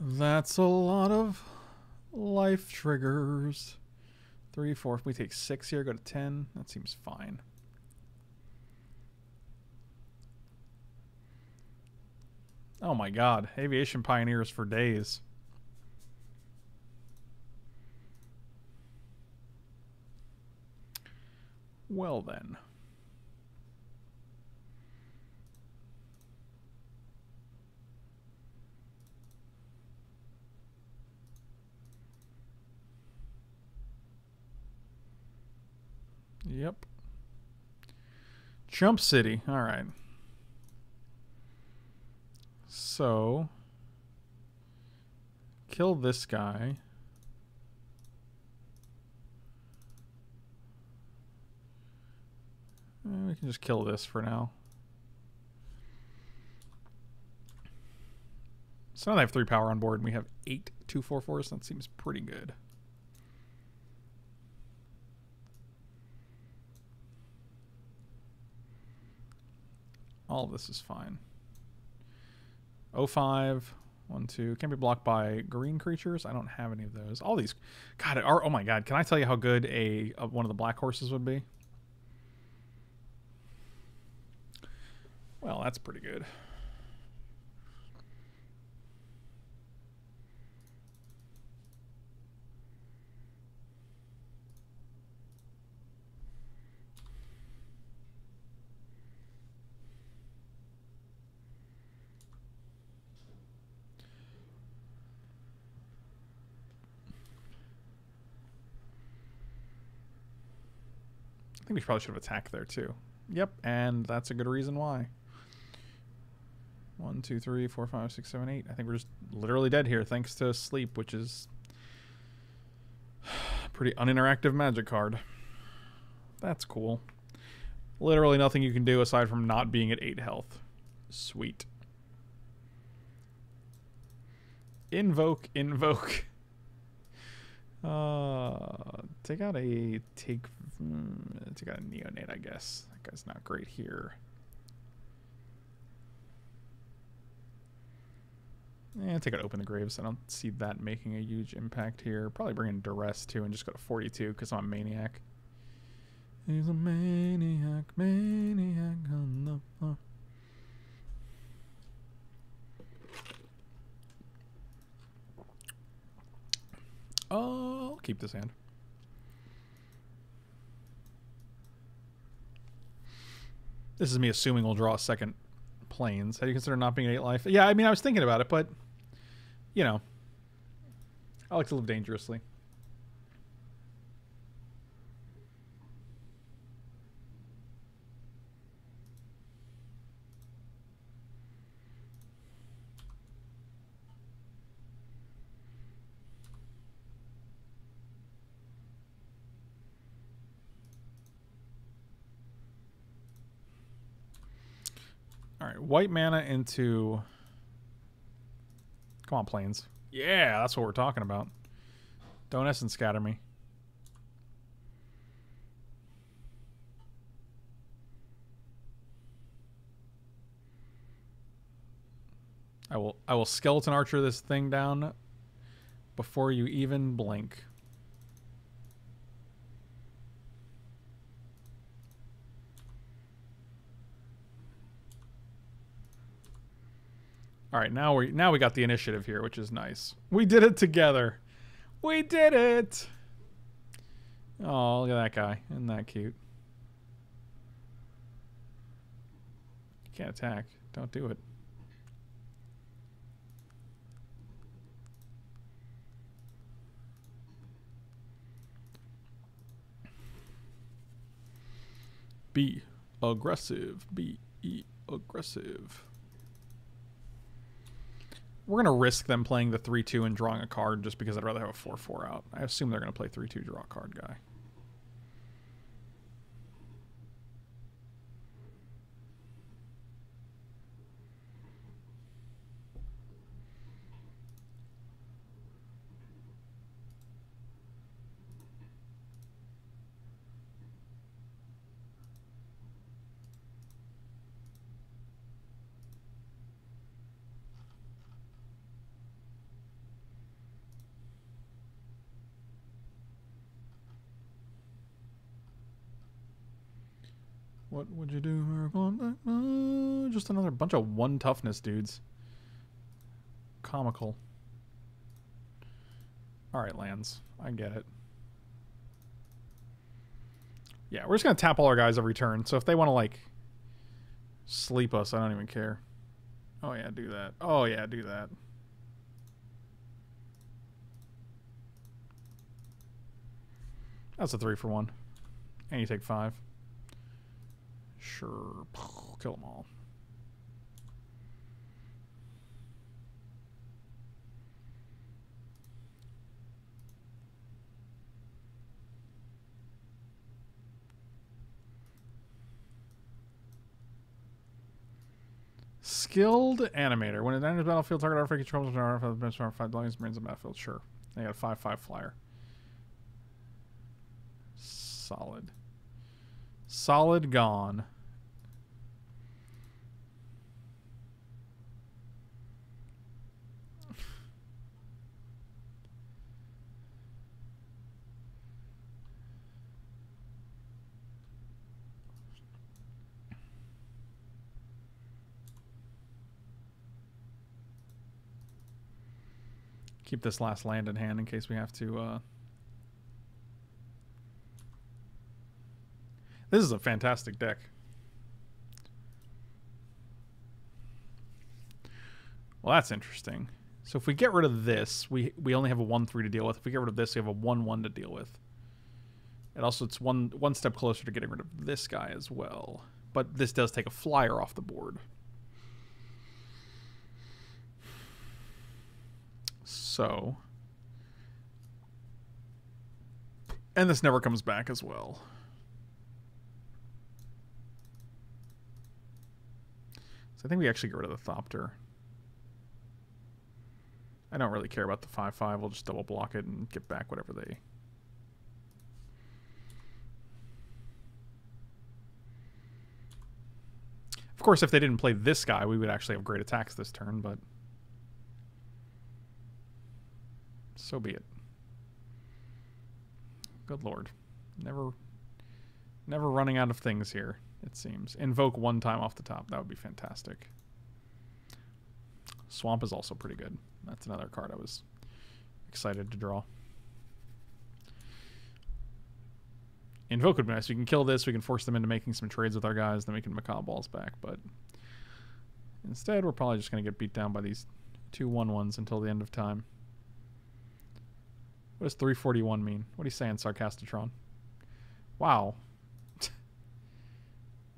That's a lot of life triggers. Three, four. If we take six here, go to ten. That seems fine. Oh my god. Aviation pioneers for days. Well then. Yep. Jump City. All right. So, kill this guy. Eh, we can just kill this for now. So now they have three power on board, and we have eight 244s. That seems pretty good. All of this is fine. 05, 1, 2. Can be blocked by green creatures. I don't have any of those. All these. God, it are, oh my god. Can I tell you how good a, a one of the black horses would be? Well, that's pretty good. We probably should have attacked there too. Yep, and that's a good reason why. One, two, three, four, five, six, seven, eight. I think we're just literally dead here thanks to sleep, which is pretty uninteractive magic card. That's cool. Literally nothing you can do aside from not being at 8 health. Sweet. Invoke, invoke. Uh, take out a take. Mm, take out a neonate, I guess. That guy's not great here. Yeah, take out open the graves. I don't see that making a huge impact here. Probably bring in duress too, and just go to 42 because I'm a maniac. He's a maniac, maniac on the floor. Oh, I'll keep this hand. This is me assuming we'll draw a second planes. How do you consider not being eight life? Yeah, I mean, I was thinking about it, but you know, I like to live dangerously. Right, white mana into. Come on, planes. Yeah, that's what we're talking about. Don't essence scatter me. I will I will skeleton archer this thing down before you even blink. All right, now we now we got the initiative here, which is nice. We did it together. We did it. Oh, look at that guy. Isn't that cute? You can't attack. Don't do it. Be aggressive. Be aggressive. We're going to risk them playing the 3-2 and drawing a card just because I'd rather have a 4-4 out. I assume they're to play 3-2 draw a card guy. What would you do? Uh, just another bunch of one toughness dudes. Comical. Alright, lands. I get it. Yeah, we're just going to tap all our guys every turn. So if they want to, like, sleep us, I don't even care. Oh, yeah, do that. Oh, yeah, do that. That's a three for one. And you take five. Sure. Kill them all. Skilled animator. When it enters battlefield, target artifact controls an artifact benchmark five belongings marines in battlefield. Sure. They got a five five flyer. Solid. Solid gone. Keep this last land in hand in case we have to uh, This is a fantastic deck. Well, that's interesting. So if we get rid of this, we we only have a 1-3 to deal with. If we get rid of this, we have a 1-1 to deal with. And also it's one one step closer to getting rid of this guy as well. But this does take a flyer off the board. So... And this never comes back as well. So I think we actually get rid of the Thopter. I don't really care about the 5-5. We'll just double block it and get back whatever they... Of course, if they didn't play this guy, we would actually have great attacks this turn, but... So be it. Good lord. Never... Never running out of things here, it seems. Invoke one time off the top. That would be fantastic. Swamp is also pretty good. That's another card I was excited to draw. Invoke would be nice. We can kill this. We can force them into making some trades with our guys. Then we can Macabre Waltz back. But instead, we're probably just going to get beat down by these two 1-1s until the end of time. What does 341 mean? What are you saying, Sarcastatron? Wow.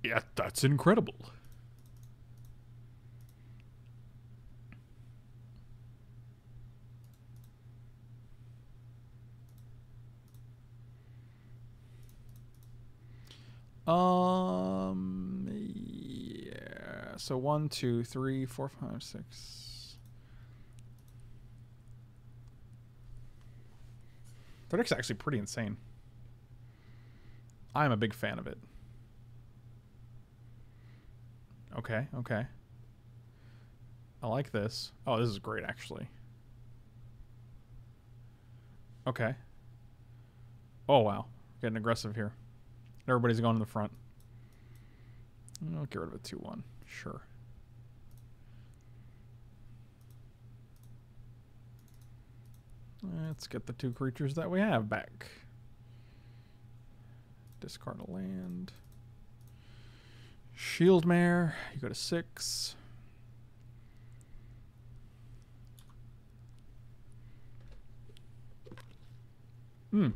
yeah, that's incredible. Um, yeah. So one, two, three, four, five, six. That deck's actually pretty insane. I'm a big fan of it. Okay, okay. I like this. Oh, this is great, actually. Okay. Oh, wow. Getting aggressive here. Everybody's going to the front. I'll get rid of a 2-1. Sure. Let's get the two creatures that we have back. Discard a land. Shieldmare, you go to six. Hmm.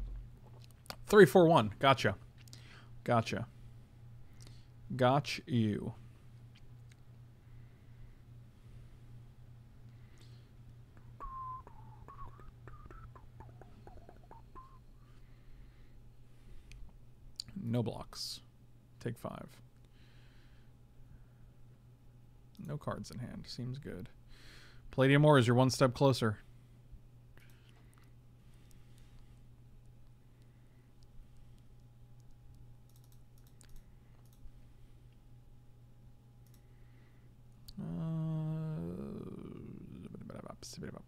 Three, four, one. Gotcha. Gotcha. Gotch you. No blocks. Take five. No cards in hand. Seems good. Palladium Ore is your one step closer. Uh,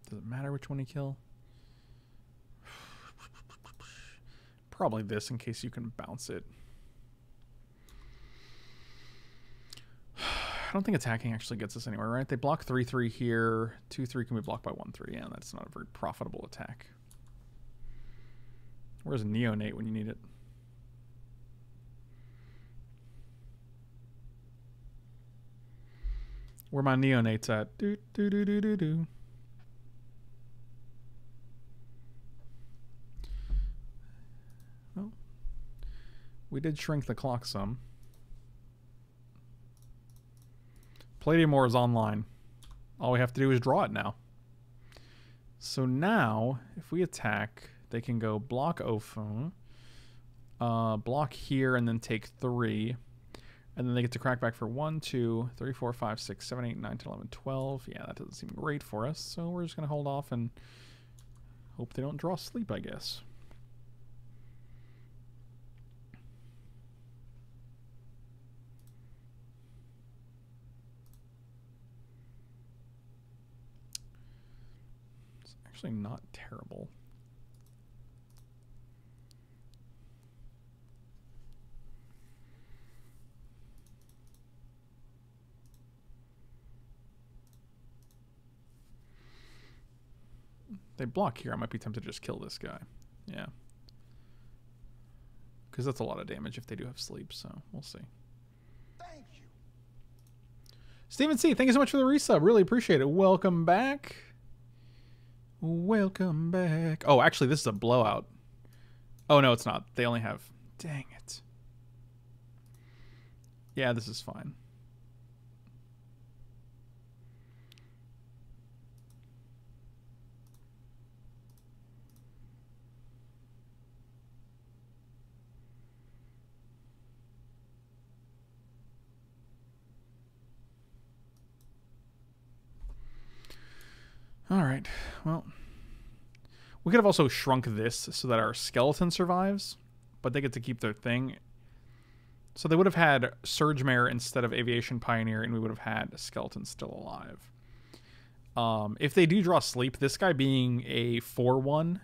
does it matter which one you kill? Probably this in case you can bounce it. I don't think attacking actually gets us anywhere, right? They block 3-3 here. 2-3 can be blocked by 1-3. Yeah, that's not a very profitable attack. Where's Neonate when you need it? Where my neonates at? Do do do do do do. We did shrink the clock some. Palladium is online. All we have to do is draw it now. So now, if we attack, they can go block Ophun, uh, block here, and then take three. And then they get to crack back for 1, 2, 3, 4, 5, 6, 7, 8, 9, 10, 11, 12. Yeah, that doesn't seem great for us. So we're just going to hold off and hope they don't draw sleep, I guess. Actually not terrible. They block here. I might be tempted to just kill this guy. Yeah. Because that's a lot of damage if they do have sleep, so we'll see. Thank you. Steven C., thank you so much for the resub. Really appreciate it. Welcome back. Welcome back. Oh, actually, this is a blowout. Oh, no, it's not. They only have... Dang it. Yeah, this is fine. All right. Well, we could have also shrunk this so that our skeleton survives, but they get to keep their thing. So they would have had Surge Mare instead of Aviation Pioneer, and we would have had Skeleton still alive. Um, if they do draw sleep, this guy being a 4-1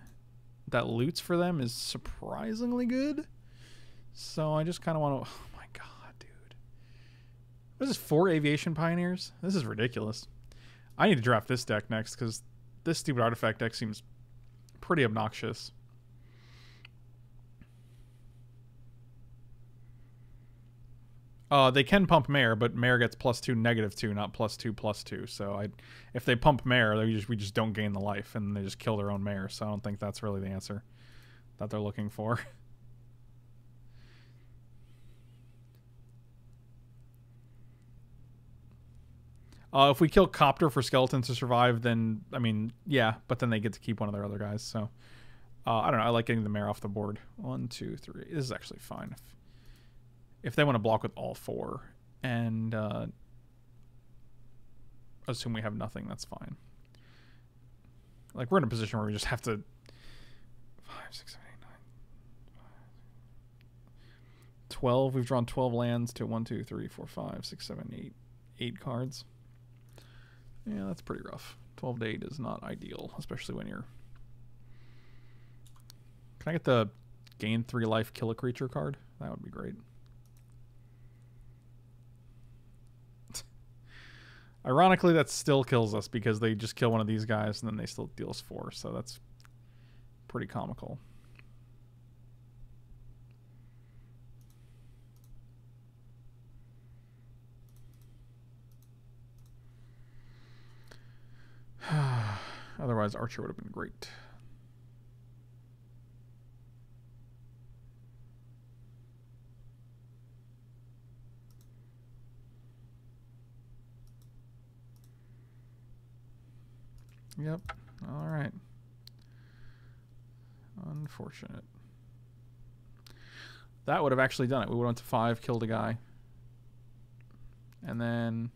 that loots for them is surprisingly good. So I just kind of want to. Oh my god, dude! What is this? Four aviation pioneers? This is ridiculous. I need to draft this deck next because this stupid artifact deck seems pretty obnoxious. Uh, they can pump Mare, but Mare gets plus two, negative two, not plus two, plus two. So I, if they pump Mare, they just we just don't gain the life, and they just kill their own Mare. So I don't think that's really the answer that they're looking for. Uh, if we kill Copter for Skeletons to survive, then I mean, yeah, but then they get to keep one of their other guys. So uh, I don't know. I like getting the Mare off the board. One, two, three. This is actually fine. If, if they want to block with all four and uh, assume we have nothing, that's fine. Like we're in a position where we just have to five, six, seven, eight, nine, five, 12. We've drawn 12 lands to one, two, three, four, five, six, seven, eight, eight cards. Yeah, that's pretty rough. 12 to 8 is not ideal, especially when you're... Can I get the gain 3 life, kill a creature card? That would be great. Ironically, that still kills us because they just kill one of these guys and then they still deal us 4, so that's pretty comical. Otherwise, Archer would have been great. Yep. All right. Unfortunate. That would have actually done it. We went to five, killed a guy. And then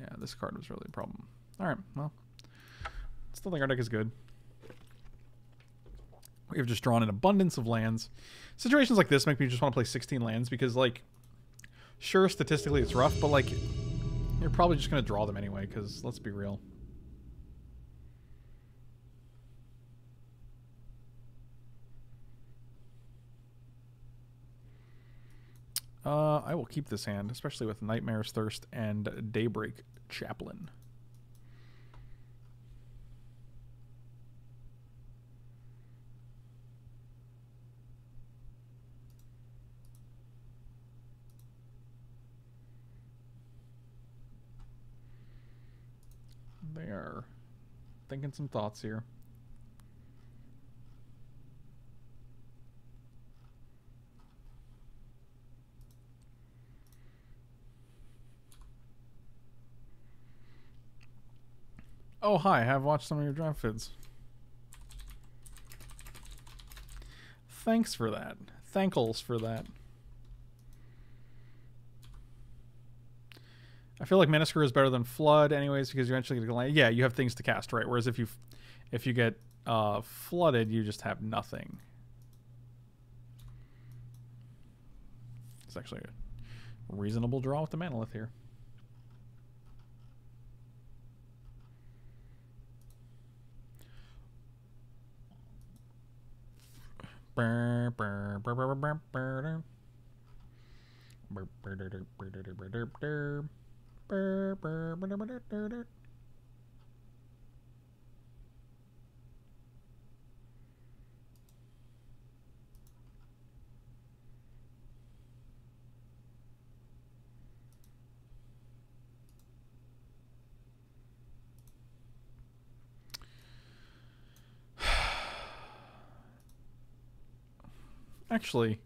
yeah, this card was really a problem. Alright, well. Still think our deck is good. We have just drawn an abundance of lands. Situations like this make me just want to play 16 lands because, like, sure, statistically it's rough, but, like, you're probably just going to draw them anyway because, let's be real. Uh, I will keep this hand, especially with Nightmare's Thirst and Daybreak Chaplain. They are thinking some thoughts here. Oh, hi. I have watched some of your draft vids. Thanks for that. Thankles for that. I feel like Mana Screw is better than Flood anyways because you're eventually going to Yeah, you have things to cast, right? Whereas if you if you get uh, flooded, you just have nothing. It's actually a reasonable draw with the Manalith here. Burr. Actually,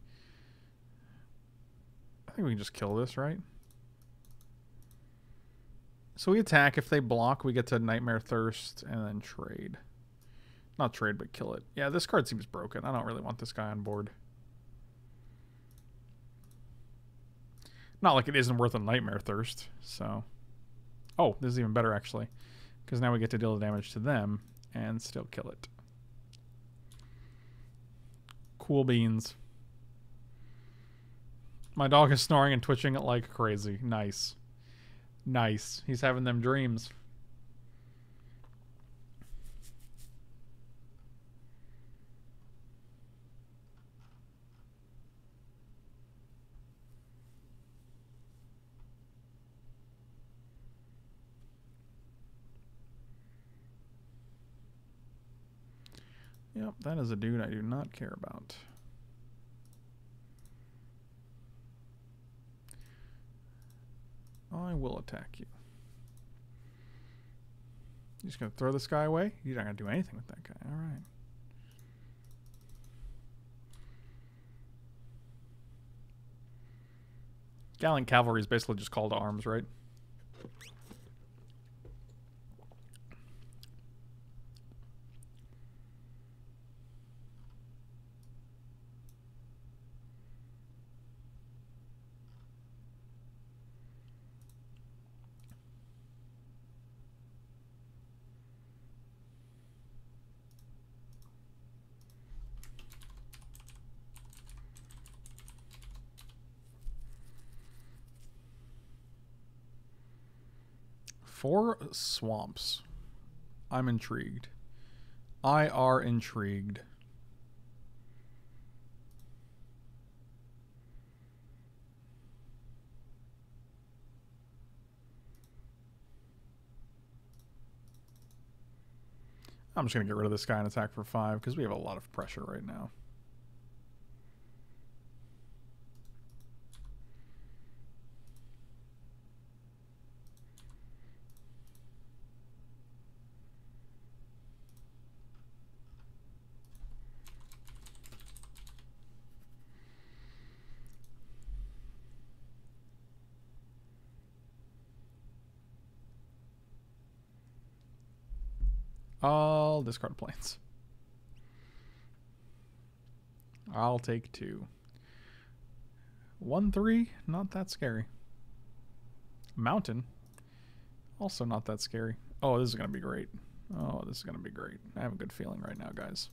I think we can just kill this, right? So we attack. If they block, we get to Nightmare Thirst and then trade. Not trade, but kill it. Yeah, this card seems broken. I don't really want this guy on board. Not like it isn't worth a Nightmare Thirst, so... Oh, this is even better, actually. Because now we get to deal the damage to them and still kill it. Cool beans. My dog is snoring and twitching it like crazy. Nice. Nice. He's having them dreams. Yep, that is a dude I do not care about. I will attack you. You just gonna throw this guy away? You're not gonna do anything with that guy. All right. Gallant cavalry is basically just call to arms, right? Four swamps. I'm intrigued. I are intrigued. I'm just going to get rid of this guy and attack for five because we have a lot of pressure right now. I'll discard plains. I'll take two. One three, not that scary. Mountain, also not that scary. Oh, this is gonna be great. Oh, this is gonna be great. I have a good feeling right now, guys.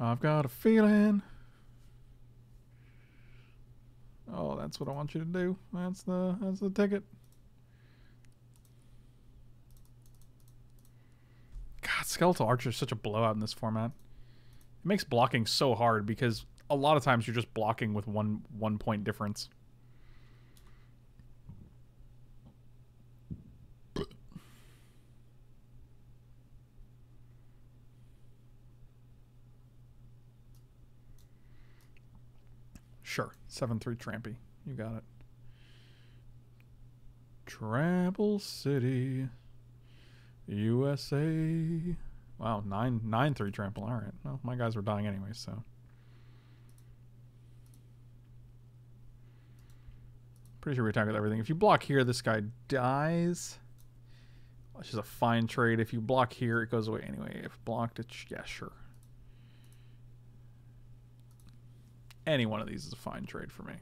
I've got a feeling. Oh, that's what I want you to do. That's the that's the ticket. Skeletal Archer is such a blowout in this format. It makes blocking so hard because a lot of times you're just blocking with one one point difference. Sure. 7-3 Trampy. You got it. Trample City. USA. Wow, nine nine three trample. All right. Well, my guys were dying anyway, so. Pretty sure we tackled everything. If you block here, this guy dies. Which is a fine trade. If you block here, it goes away anyway. If blocked, it's yeah, sure. Any one of these is a fine trade for me.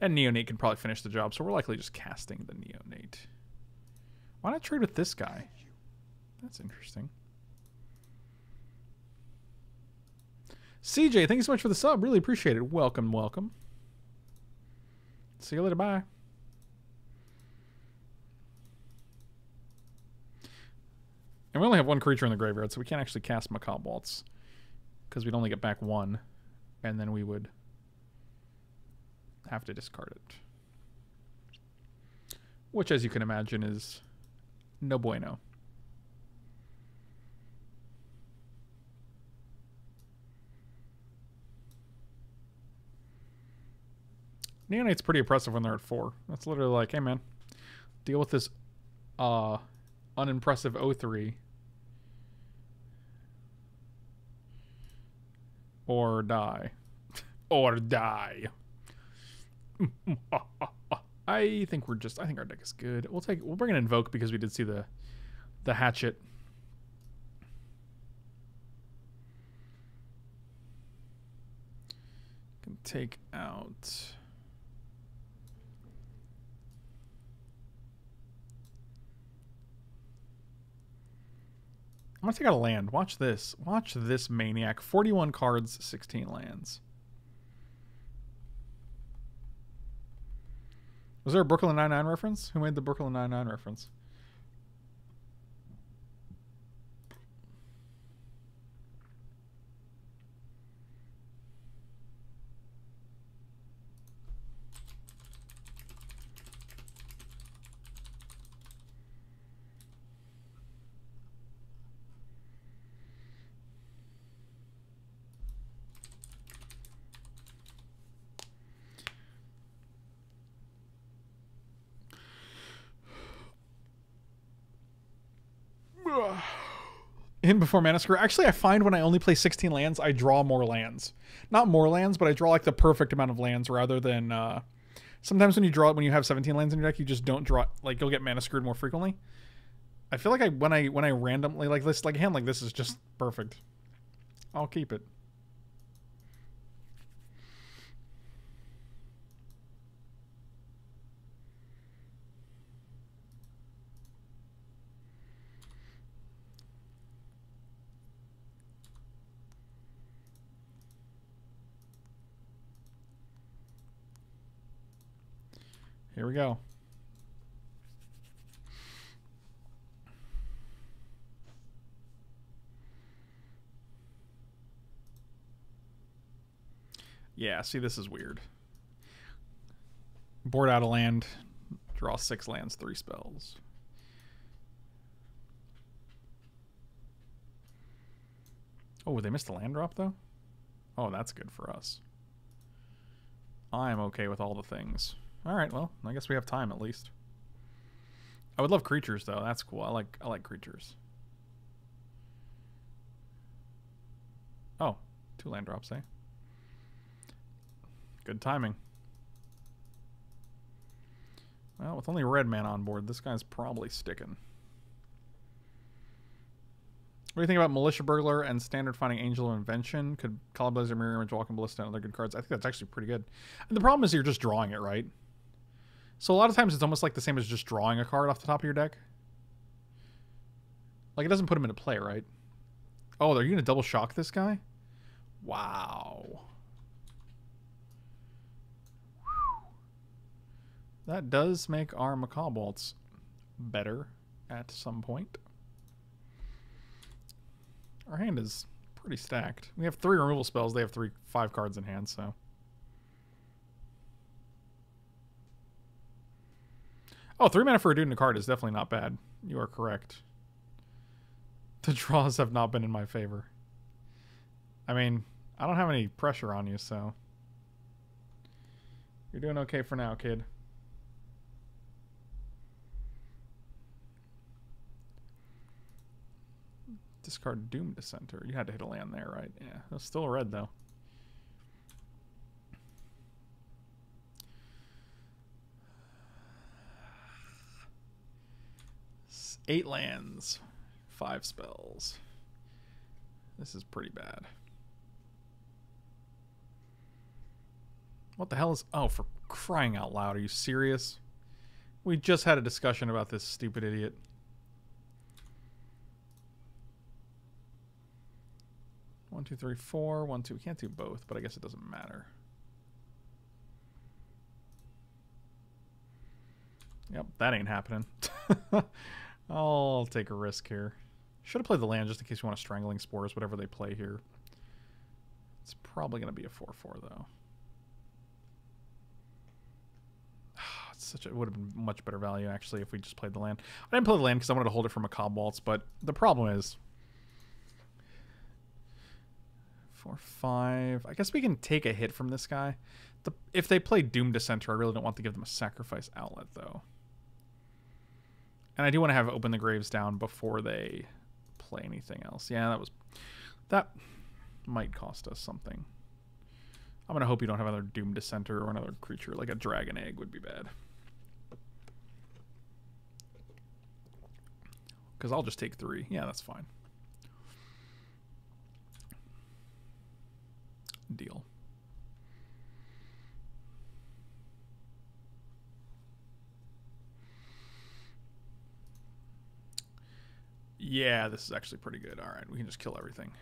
And Neonate can probably finish the job, so we're likely just casting the Neonate. Why not trade with this guy? That's interesting. CJ, thank you so much for the sub. Really appreciate it. Welcome, welcome. See you later. Bye. And we only have one creature in the graveyard, so we can't actually cast Macabre Waltz. Because we'd only get back one. And then we would have to discard it. Which, as you can imagine, is no bueno. Neonate's pretty impressive when they're at four. That's literally like, hey man, deal with this uh unimpressive O3. Or die. or die. I think we're just. I think our deck is good. We'll take. We'll bring an invoke because we did see the, the hatchet. Can take out. Gonna take out a land. Watch this. Watch this maniac. 41 cards, 16 lands. Was there a Brooklyn Nine Nine reference? Who made the Brooklyn Nine Nine reference? In before Mana Screw. Actually, I find when I only play 16 lands, I draw more lands. Not more lands, but I draw like the perfect amount of lands rather than. Uh, sometimes when you draw when you have 17 lands in your deck, you just don't draw. Like you'll get Mana Screwed more frequently. I feel like I when I when I randomly like this like hand like this is just perfect. I'll keep it. Here we go. Yeah, see, this is weird. Board out a land, draw six lands, three spells. Oh, they missed a land drop, though? Oh, that's good for us. I'm okay with all the things. Alright, well, I guess we have time at least. I would love creatures, though. That's cool. I like I like creatures. Oh, two land drops, eh? Good timing. Well, with only red man on board, this guy's probably sticking. What do you think about Militia Bugler and Standard Finding Angel of Invention? Could Call Blazer, Mirror Image, Walking Ballista, and other good cards? I think that's actually pretty good. And the problem is you're just drawing it, right? So a lot of times it's almost like the same as just drawing a card off the top of your deck. Like it doesn't put him into play, right? Oh, are you going to double shock this guy? Wow. That does make our Macabre better at some point. Our hand is pretty stacked. We have three removal spells. They have three, five cards in hand, so. Oh, three mana for a dude in a card is definitely not bad. You are correct. The draws have not been in my favor. I mean, I don't have any pressure on you, so. You're doing okay for now, kid. Discard Doomed Dissenter. You had to hit a land there, right? Yeah, that's still a red, though. Eight lands. Five spells. This is pretty bad. What the hell is... Oh, for crying out loud. Are you serious? We just had a discussion about this stupid idiot. One, two, three, four. One, two. We can't do both, but I guess it doesn't matter. Yep, that ain't happening. I'll take a risk here. Should have played the land just in case you want a Strangling Spores, whatever they play here. It's probably going to be a 4-4, though. Such a, it would have been much better value, actually, if we just played the land. I didn't play the land because I wanted to hold it for Macabre Waltz, but the problem is four, five. I guess we can take a hit from this guy. The, if they play Doomed Dissenter, I really don't want to give them a sacrifice outlet, though. And I do want to have Open the Graves down before they play anything else. Yeah, that was... That might cost us something. I'm going to hope you don't have another Doomed Dissenter or another creature. Like a Dragon Egg would be bad. Because I'll just take three. Yeah, that's fine. deal. Yeah, this is actually pretty good. All right, we can just kill everything.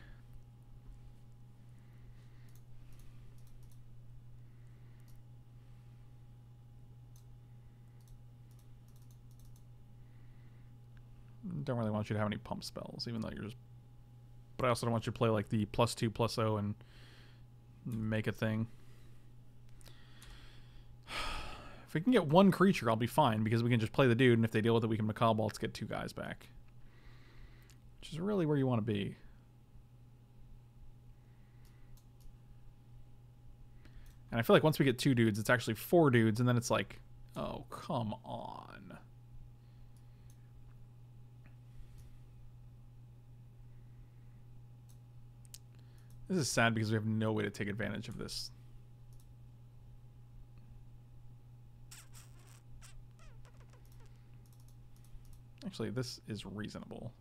Don't really want you to have any pump spells, even though you're just... But I also don't want you to play like the plus two, plus O, and make a thing. If we can get one creature, I'll be fine, because we can just play the dude, and if they deal with it, we can Macabre Waltz get two guys back. Which is really where you want to be. And I feel like once we get two dudes, it's actually four dudes, and then it's like, oh, come on. This is sad because we have no way to take advantage of this. Actually, this is reasonable.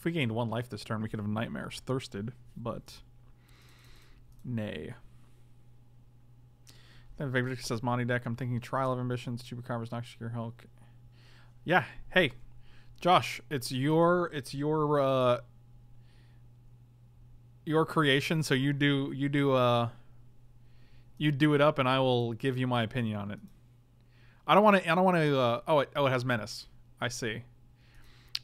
If we gained one life this turn, we could have Nightmares Thirsted, but nay. Then Victor says Monty deck. I'm thinking Trial of Ambitions, Chupacabras, Noxious Hulk. Yeah. Hey, Josh, it's your it's your uh your creation, so you do you do uh you do it up and I will give you my opinion on it. I don't want to I don't want to uh oh it oh it has menace. I see.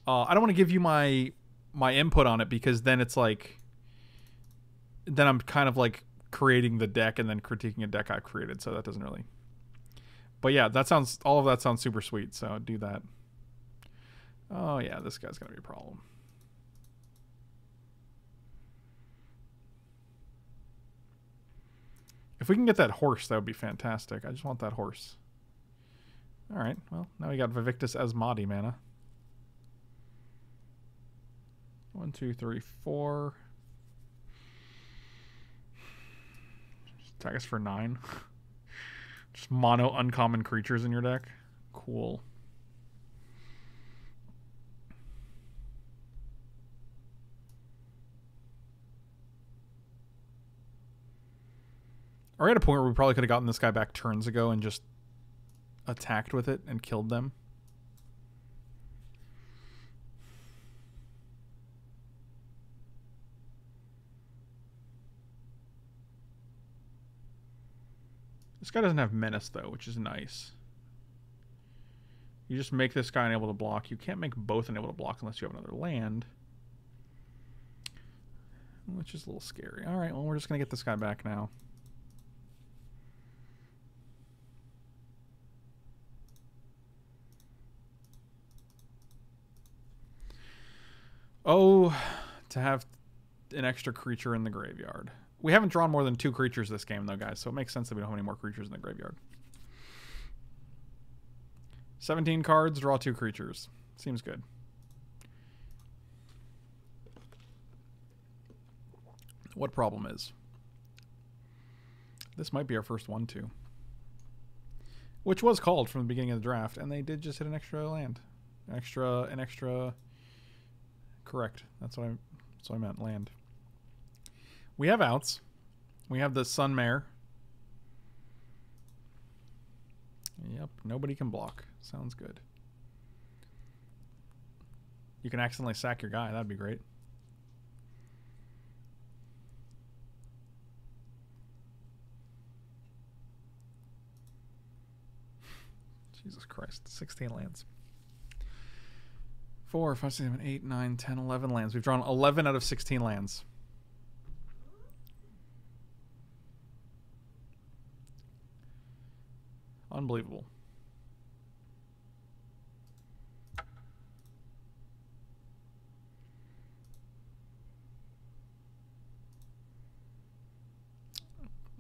Uh I don't want to give you my my input on it because then it's like then I'm kind of like creating the deck and then critiquing a deck I created, so that doesn't really. But yeah, that sounds all of that sounds super sweet. So do that. Oh yeah, this guy's gonna be a problem. If we can get that horse, that would be fantastic. I just want that horse. All right. Well, now we got Vivictus Asmati mana. One, two, three, four. Attack us for nine. Just mono uncommon creatures in your deck. Cool. Or at a point where we probably could have gotten this guy back turns ago and just attacked with it and killed them. This guy doesn't have menace though, which is nice. You just make this guy unable to block. You can't make both unable to block unless you have another land. Which is a little scary. Alright, well we're just going to get this guy back now. Oh, to have an extra creature in the graveyard. We haven't drawn more than two creatures this game, though, guys, so it makes sense that we don't have any more creatures in the graveyard. 17 cards, draw two creatures. Seems good. What problem is? This might be our first one, too. Which was called from the beginning of the draft, and they did just hit an extra land. An extra, an extra Correct. That's what I that's what I meant. Land. We have outs. We have the Sunmare. Yep, nobody can block. Sounds good. You can accidentally sack your guy. That'd be great. Jesus Christ. 16 lands. 4, 5, 6, 7, 8, 9, 10, 11 lands. We've drawn 11 out of 16 lands. Unbelievable.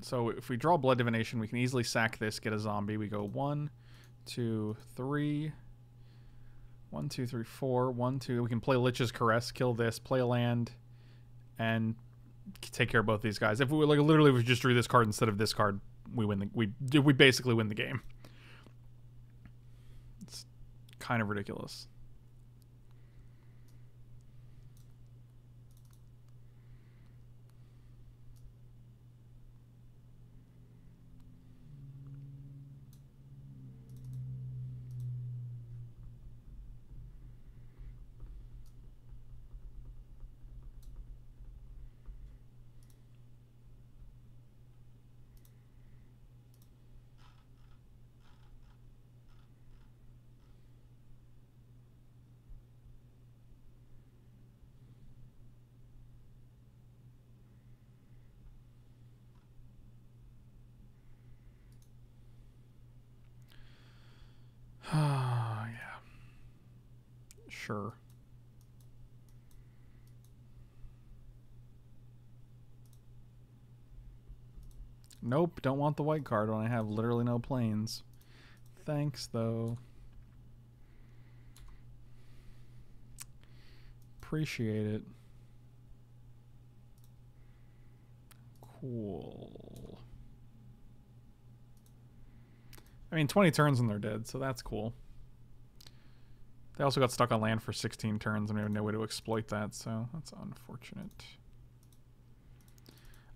So if we draw Blood Divination, we can easily sack this, get a zombie. We go one, two, three, one, two, three, four. One, two. We can play Lich's Caress, kill this, play a land, and take care of both these guys. If we like literally, we just drew this card instead of this card, we win. The, we we basically win the game. It's kind of ridiculous. Sure. Nope, don't want the white card when I have literally no plains. Thanks, though. Appreciate it. Cool. I mean, 20 turns and they're dead, so that's cool. They also got stuck on land for 16 turns and we have no way to exploit that, so that's unfortunate.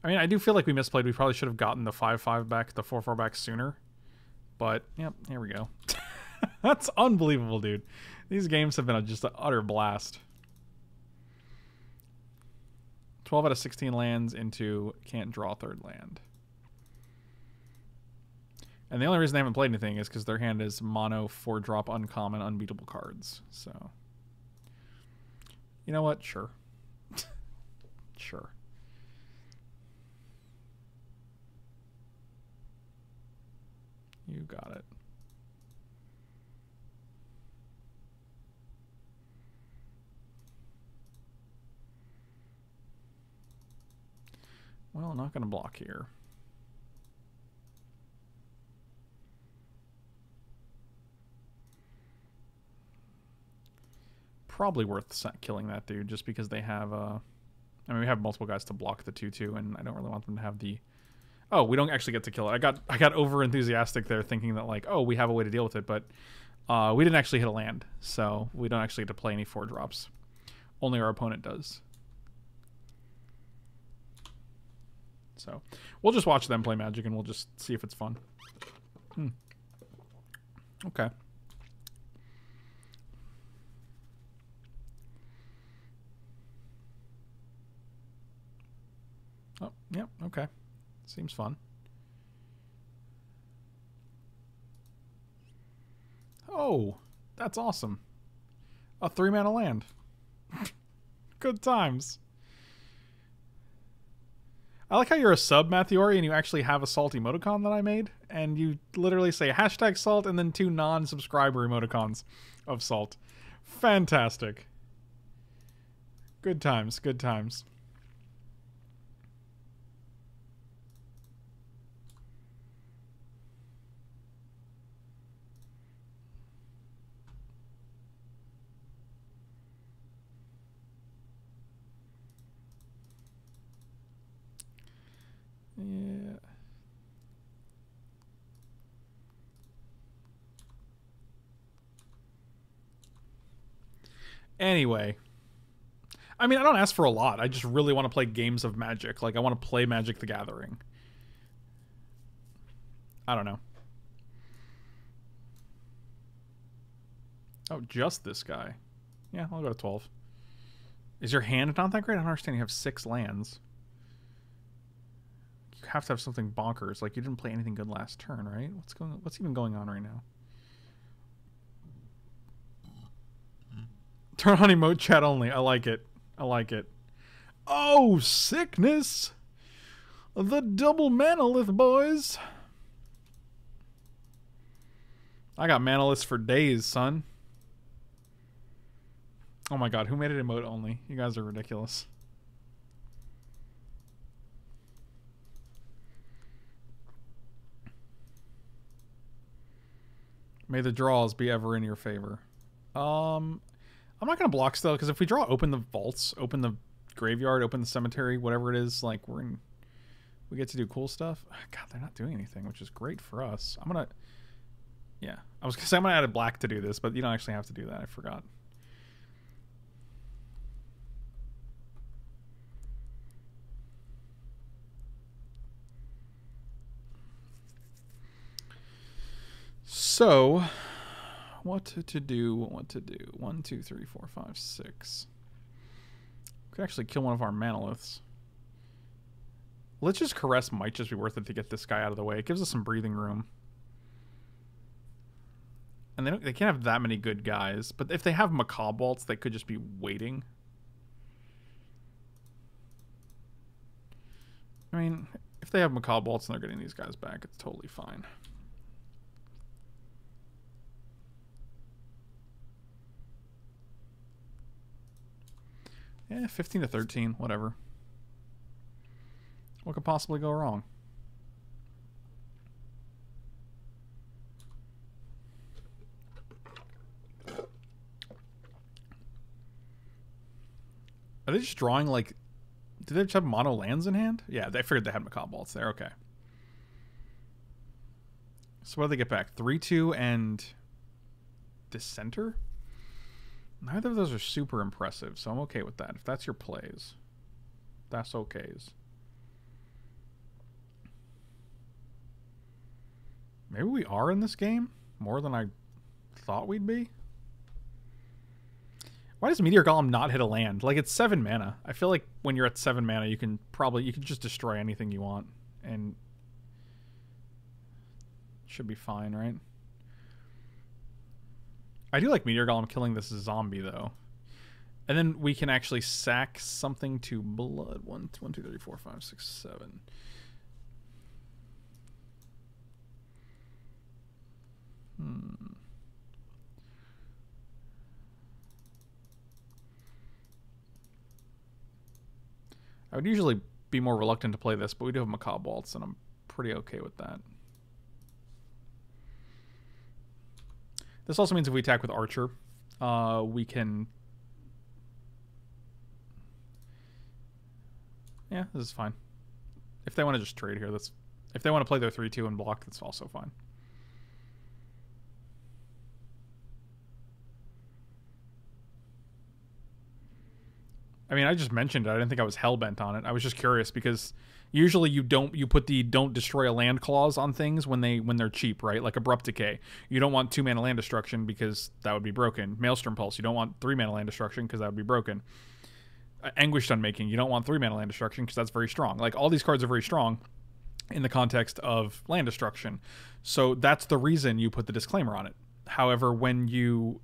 I mean, I do feel like we misplayed. We probably should have gotten the 5-5 back, the 4-4 back sooner. But, yep, here we go. that's unbelievable, dude. These games have been just an utter blast. 12 out of 16 lands into can't draw third land. And the only reason they haven't played anything is because their hand is mono, four drop, uncommon, unbeatable cards. So, you know what? Sure. sure. You got it. Well, not going to block here. Probably worth killing that dude just because they have, uh, I mean, we have multiple guys to block the 2-2 and I don't really want them to have the, oh, we don't actually get to kill it. I got, I got over enthusiastic there thinking that like, oh, we have a way to deal with it, but uh, we didn't actually hit a land. So we don't actually get to play any four drops. Only our opponent does. So we'll just watch them play Magic and we'll just see if it's fun. Hmm. Okay. Oh, yeah, okay. Seems fun. Oh, that's awesome. A three mana land. Good times. I like how you're a sub, Mattheori, and you actually have a salt emoticon that I made, and you literally say hashtag salt and then two non-subscriber emoticons of salt. Fantastic. Good times, good times. Yeah. Anyway. I mean, I don't ask for a lot. I just really want to play games of Magic. Like, I want to play Magic the Gathering. I don't know. Oh, just this guy. Yeah, I'll go to 12. Is your hand not that great? I don't understand. You have six lands have to have something bonkers. Like you didn't play anything good last turn, right? What's going? What's even going on right now? Turn on emote chat only. I like it. I like it. Oh, sickness! The double manalith, boys. I got manaliths for days, son. Oh my god, who made it emote only? You guys are ridiculous. May the draws be ever in your favor. Um, I'm not gonna block still because if we draw, open the vaults, open the graveyard, open the cemetery, whatever it is, like we're in, we get to do cool stuff. God, they're not doing anything, which is great for us. I'm gonna, yeah, I was gonna say I'm gonna add a black to do this, but you don't actually have to do that. I forgot. So, what to do, what to do. One, two, three, four, five, six. We could actually kill one of our manaliths. Lich's Caress might just be worth it to get this guy out of the way. It gives us some breathing room. And they, they can't have that many good guys. But if they have Macabre Waltz, they could just be waiting. I mean, if they have Macabre Waltz and they're getting these guys back, it's totally fine. Yeah, 15 to 13, whatever. What could possibly go wrong? Are they just drawing like? Did they just have mono lands in hand? Yeah, they figured they had Macabre Waltz there. Okay. So what do they get back? Three two and Dissenter. Neither of those are super impressive, so I'm okay with that. If that's your plays, that's okays. Maybe we are in this game more than I thought we'd be. Why does Meteor Golem not hit a land? Like it's seven mana. I feel like when you're at seven mana, you can probably you can just destroy anything you want, and should be fine, right? I do like Meteor Golem killing this zombie though, and then we can actually sack something to blood. One, one, two, three, four, five, six, seven. Hmm. I would usually be more reluctant to play this, but we do have Macabre Waltz, and I'm pretty okay with that. This also means if we attack with Archer, uh, we can... Yeah, this is fine. If they want to just trade here, that's... If they want to play their 3-2 and block, that's also fine. I mean, I just mentioned it. I didn't think I was hell bent on it. I was just curious because usually you don't you put the don't destroy a land clause on things when they when they're cheap, right? Like abrupt decay. You don't want two mana land destruction because that would be broken. Maelstrom pulse. You don't want three mana land destruction because that would be broken. Uh, Anguished Unmaking. You don't want three mana land destruction because that's very strong. Like all these cards are very strong in the context of land destruction. So that's the reason you put the disclaimer on it. However, when you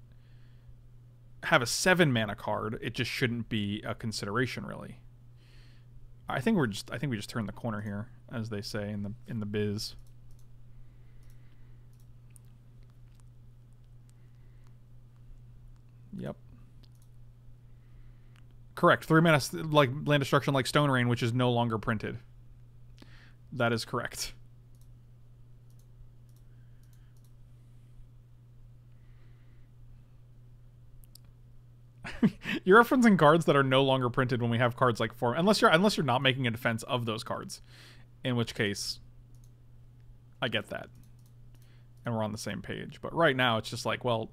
have a seven mana card, it just shouldn't be a consideration really. I think we're just I think we just turned the corner here, as they say in the in the biz. Yep. Correct. Three mana like land destruction like Stone Rain, which is no longer printed. That is correct. you're referencing cards that are no longer printed when we have cards like four unless you're unless you're not making a defense of those cards. In which case i get that. And we're on the same page. But right now it's just like well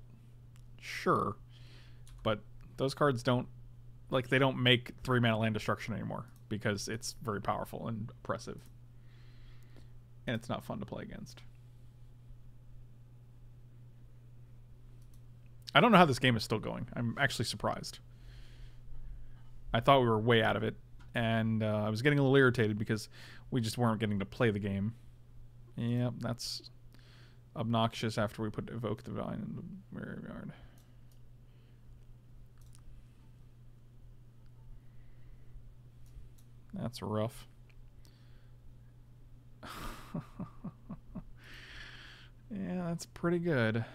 sure. But those cards don't like they don't make three mana land destruction anymore because it's very powerful and oppressive. And it's not fun to play against I don't know how this game is still going. I'm actually surprised. I thought we were way out of it, and uh, I was getting a little irritated because we just weren't getting to play the game. Yep, that's obnoxious after we put Invoke the Divine in the graveyard. That's rough. yeah, that's pretty good.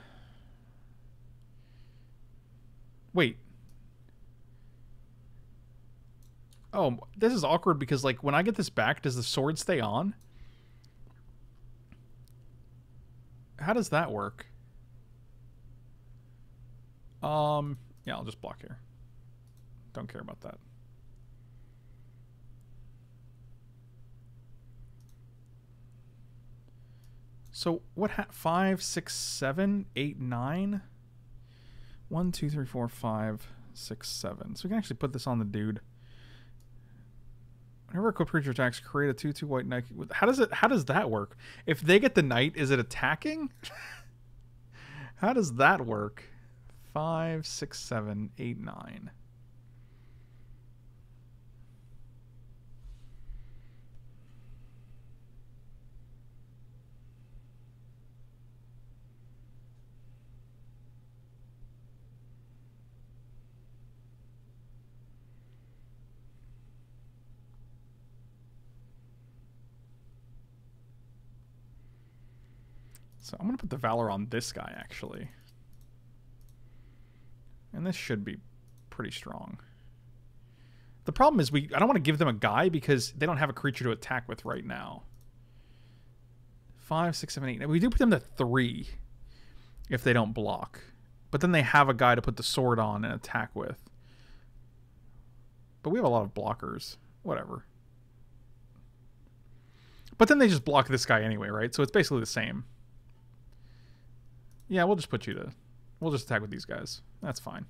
Wait. Oh, this is awkward because, like, when I get this back, does the sword stay on? How does that work? Um, yeah, I'll just block here. Don't care about that. So what? Ha- five, six, seven, eight, nine. One, two, three, four, five, six, seven. So we can actually put this on the dude. Whenever a equipped creature attacks, create a two-two white knight. How does it? How does that work? If they get the knight, is it attacking? how does that work? Five, six, seven, eight, nine. So I'm going to put the Valor on this guy, actually. And this should be pretty strong. The problem is we I don't want to give them a guy because they don't have a creature to attack with right now. Five, six, seven, eight. We do put them to three if they don't block. But then they have a guy to put the sword on and attack with. But we have a lot of blockers. Whatever. But then they just block this guy anyway, right? So it's basically the same. Yeah, we'll just put you to... We'll just attack with these guys. That's fine.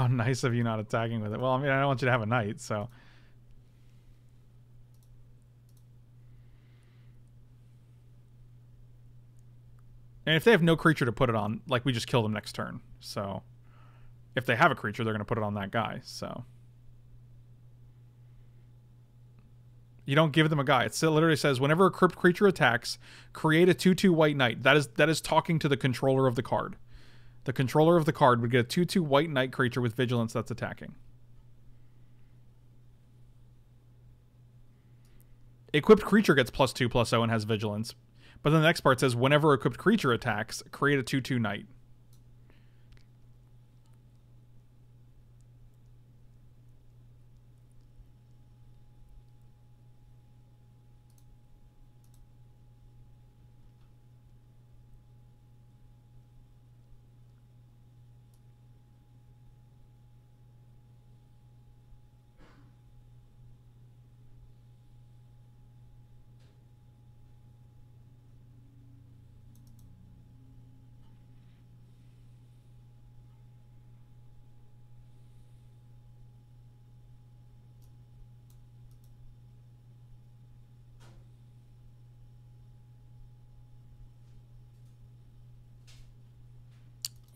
How nice of you not attacking with it. Well, I mean, I don't want you to have a knight, so. And if they have no creature to put it on, like, we just kill them next turn. So, if they have a creature, they're going to put it on that guy, so. You don't give them a guy. It literally says, whenever equipped creature attacks, create a 2-2 white knight. That is that is talking to the controller of the card. The controller of the card would get a 2 2 white knight creature with vigilance that's attacking. Equipped creature gets plus 2 plus 0 and has vigilance. But then the next part says whenever equipped creature attacks, create a 2 2 knight.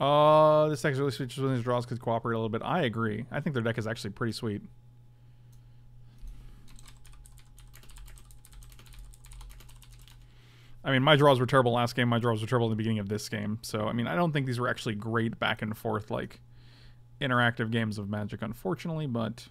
Uh, this deck is really sweet just when these draws could cooperate a little bit. I agree. I think their deck is actually pretty sweet. I mean, my draws were terrible last game. My draws were terrible in the beginning of this game. So, I mean, I don't think these were actually great back and forth, like, interactive games of Magic, unfortunately, but...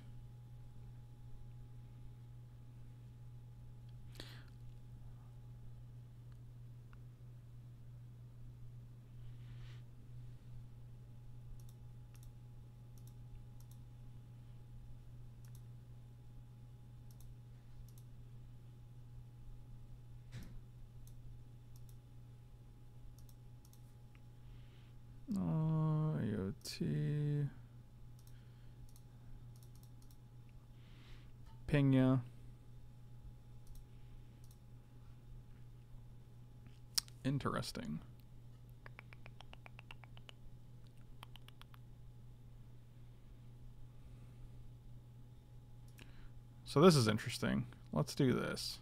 Interesting. So this is interesting. Let's do this.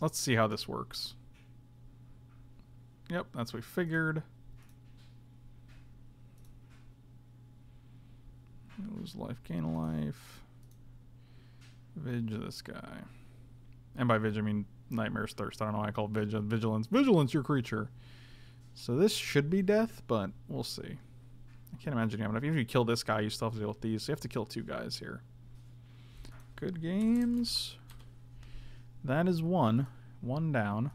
Let's see how this works. Yep, that's what we figured. Lose life, gain life. Vig this guy. And by Vig, I mean Nightmare's Thirst. I don't know why I call Vig Vigilance. Vigilance, your creature. So this should be death, but we'll see. I can't imagine having enough. Even if you kill this guy, you still have to deal with these. So you have to kill two guys here. Good games. That is one. One down.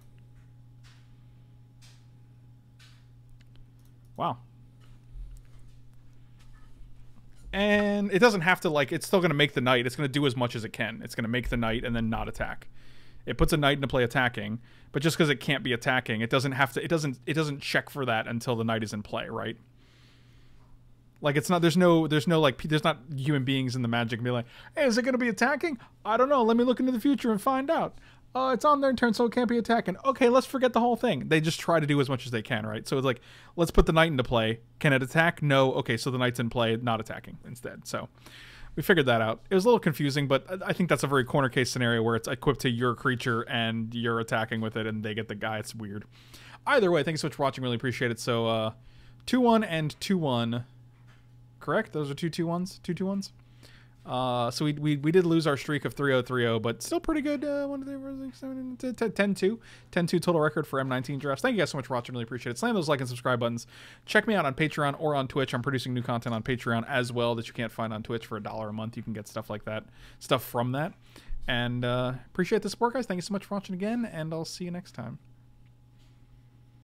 Wow. And it doesn't have to, like, it's still going to make the knight. It's going to do as much as it can. It's going to make the knight and then not attack. It puts a knight into play attacking, but just because it can't be attacking, it doesn't have to, it doesn't, it doesn't check for that until the knight is in play, right? Like it's not there's no there's no like there's not human beings in the magic and be like, hey, is it gonna be attacking? I don't know. Let me look into the future and find out. Oh, it's on their turn, so it can't be attacking. Okay, let's forget the whole thing. They just try to do as much as they can, right? So it's like, let's put the knight into play. Can it attack? No. Okay, so the knight's in play, not attacking instead. So we figured that out. It was a little confusing, but I think that's a very corner case scenario where it's equipped to your creature and you're attacking with it, and they get the guy. It's weird. Either way, thanks so much for watching. Really appreciate it. So, uh, two one and two one correct? Those are two two ones, two two ones. Uh, so we, we we did lose our streak of 3030, but still pretty good. Uh, 1, 2, 3, 4, 6, 7, 8, 10, 10, 2. 10 2 total record for M19 drafts. Thank you guys so much for watching. Really appreciate it. Slam those like and subscribe buttons. Check me out on Patreon or on Twitch. I'm producing new content on Patreon as well that you can't find on Twitch for a dollar a month. You can get stuff like that, stuff from that. And uh, appreciate the support, guys. Thank you so much for watching again, and I'll see you next time.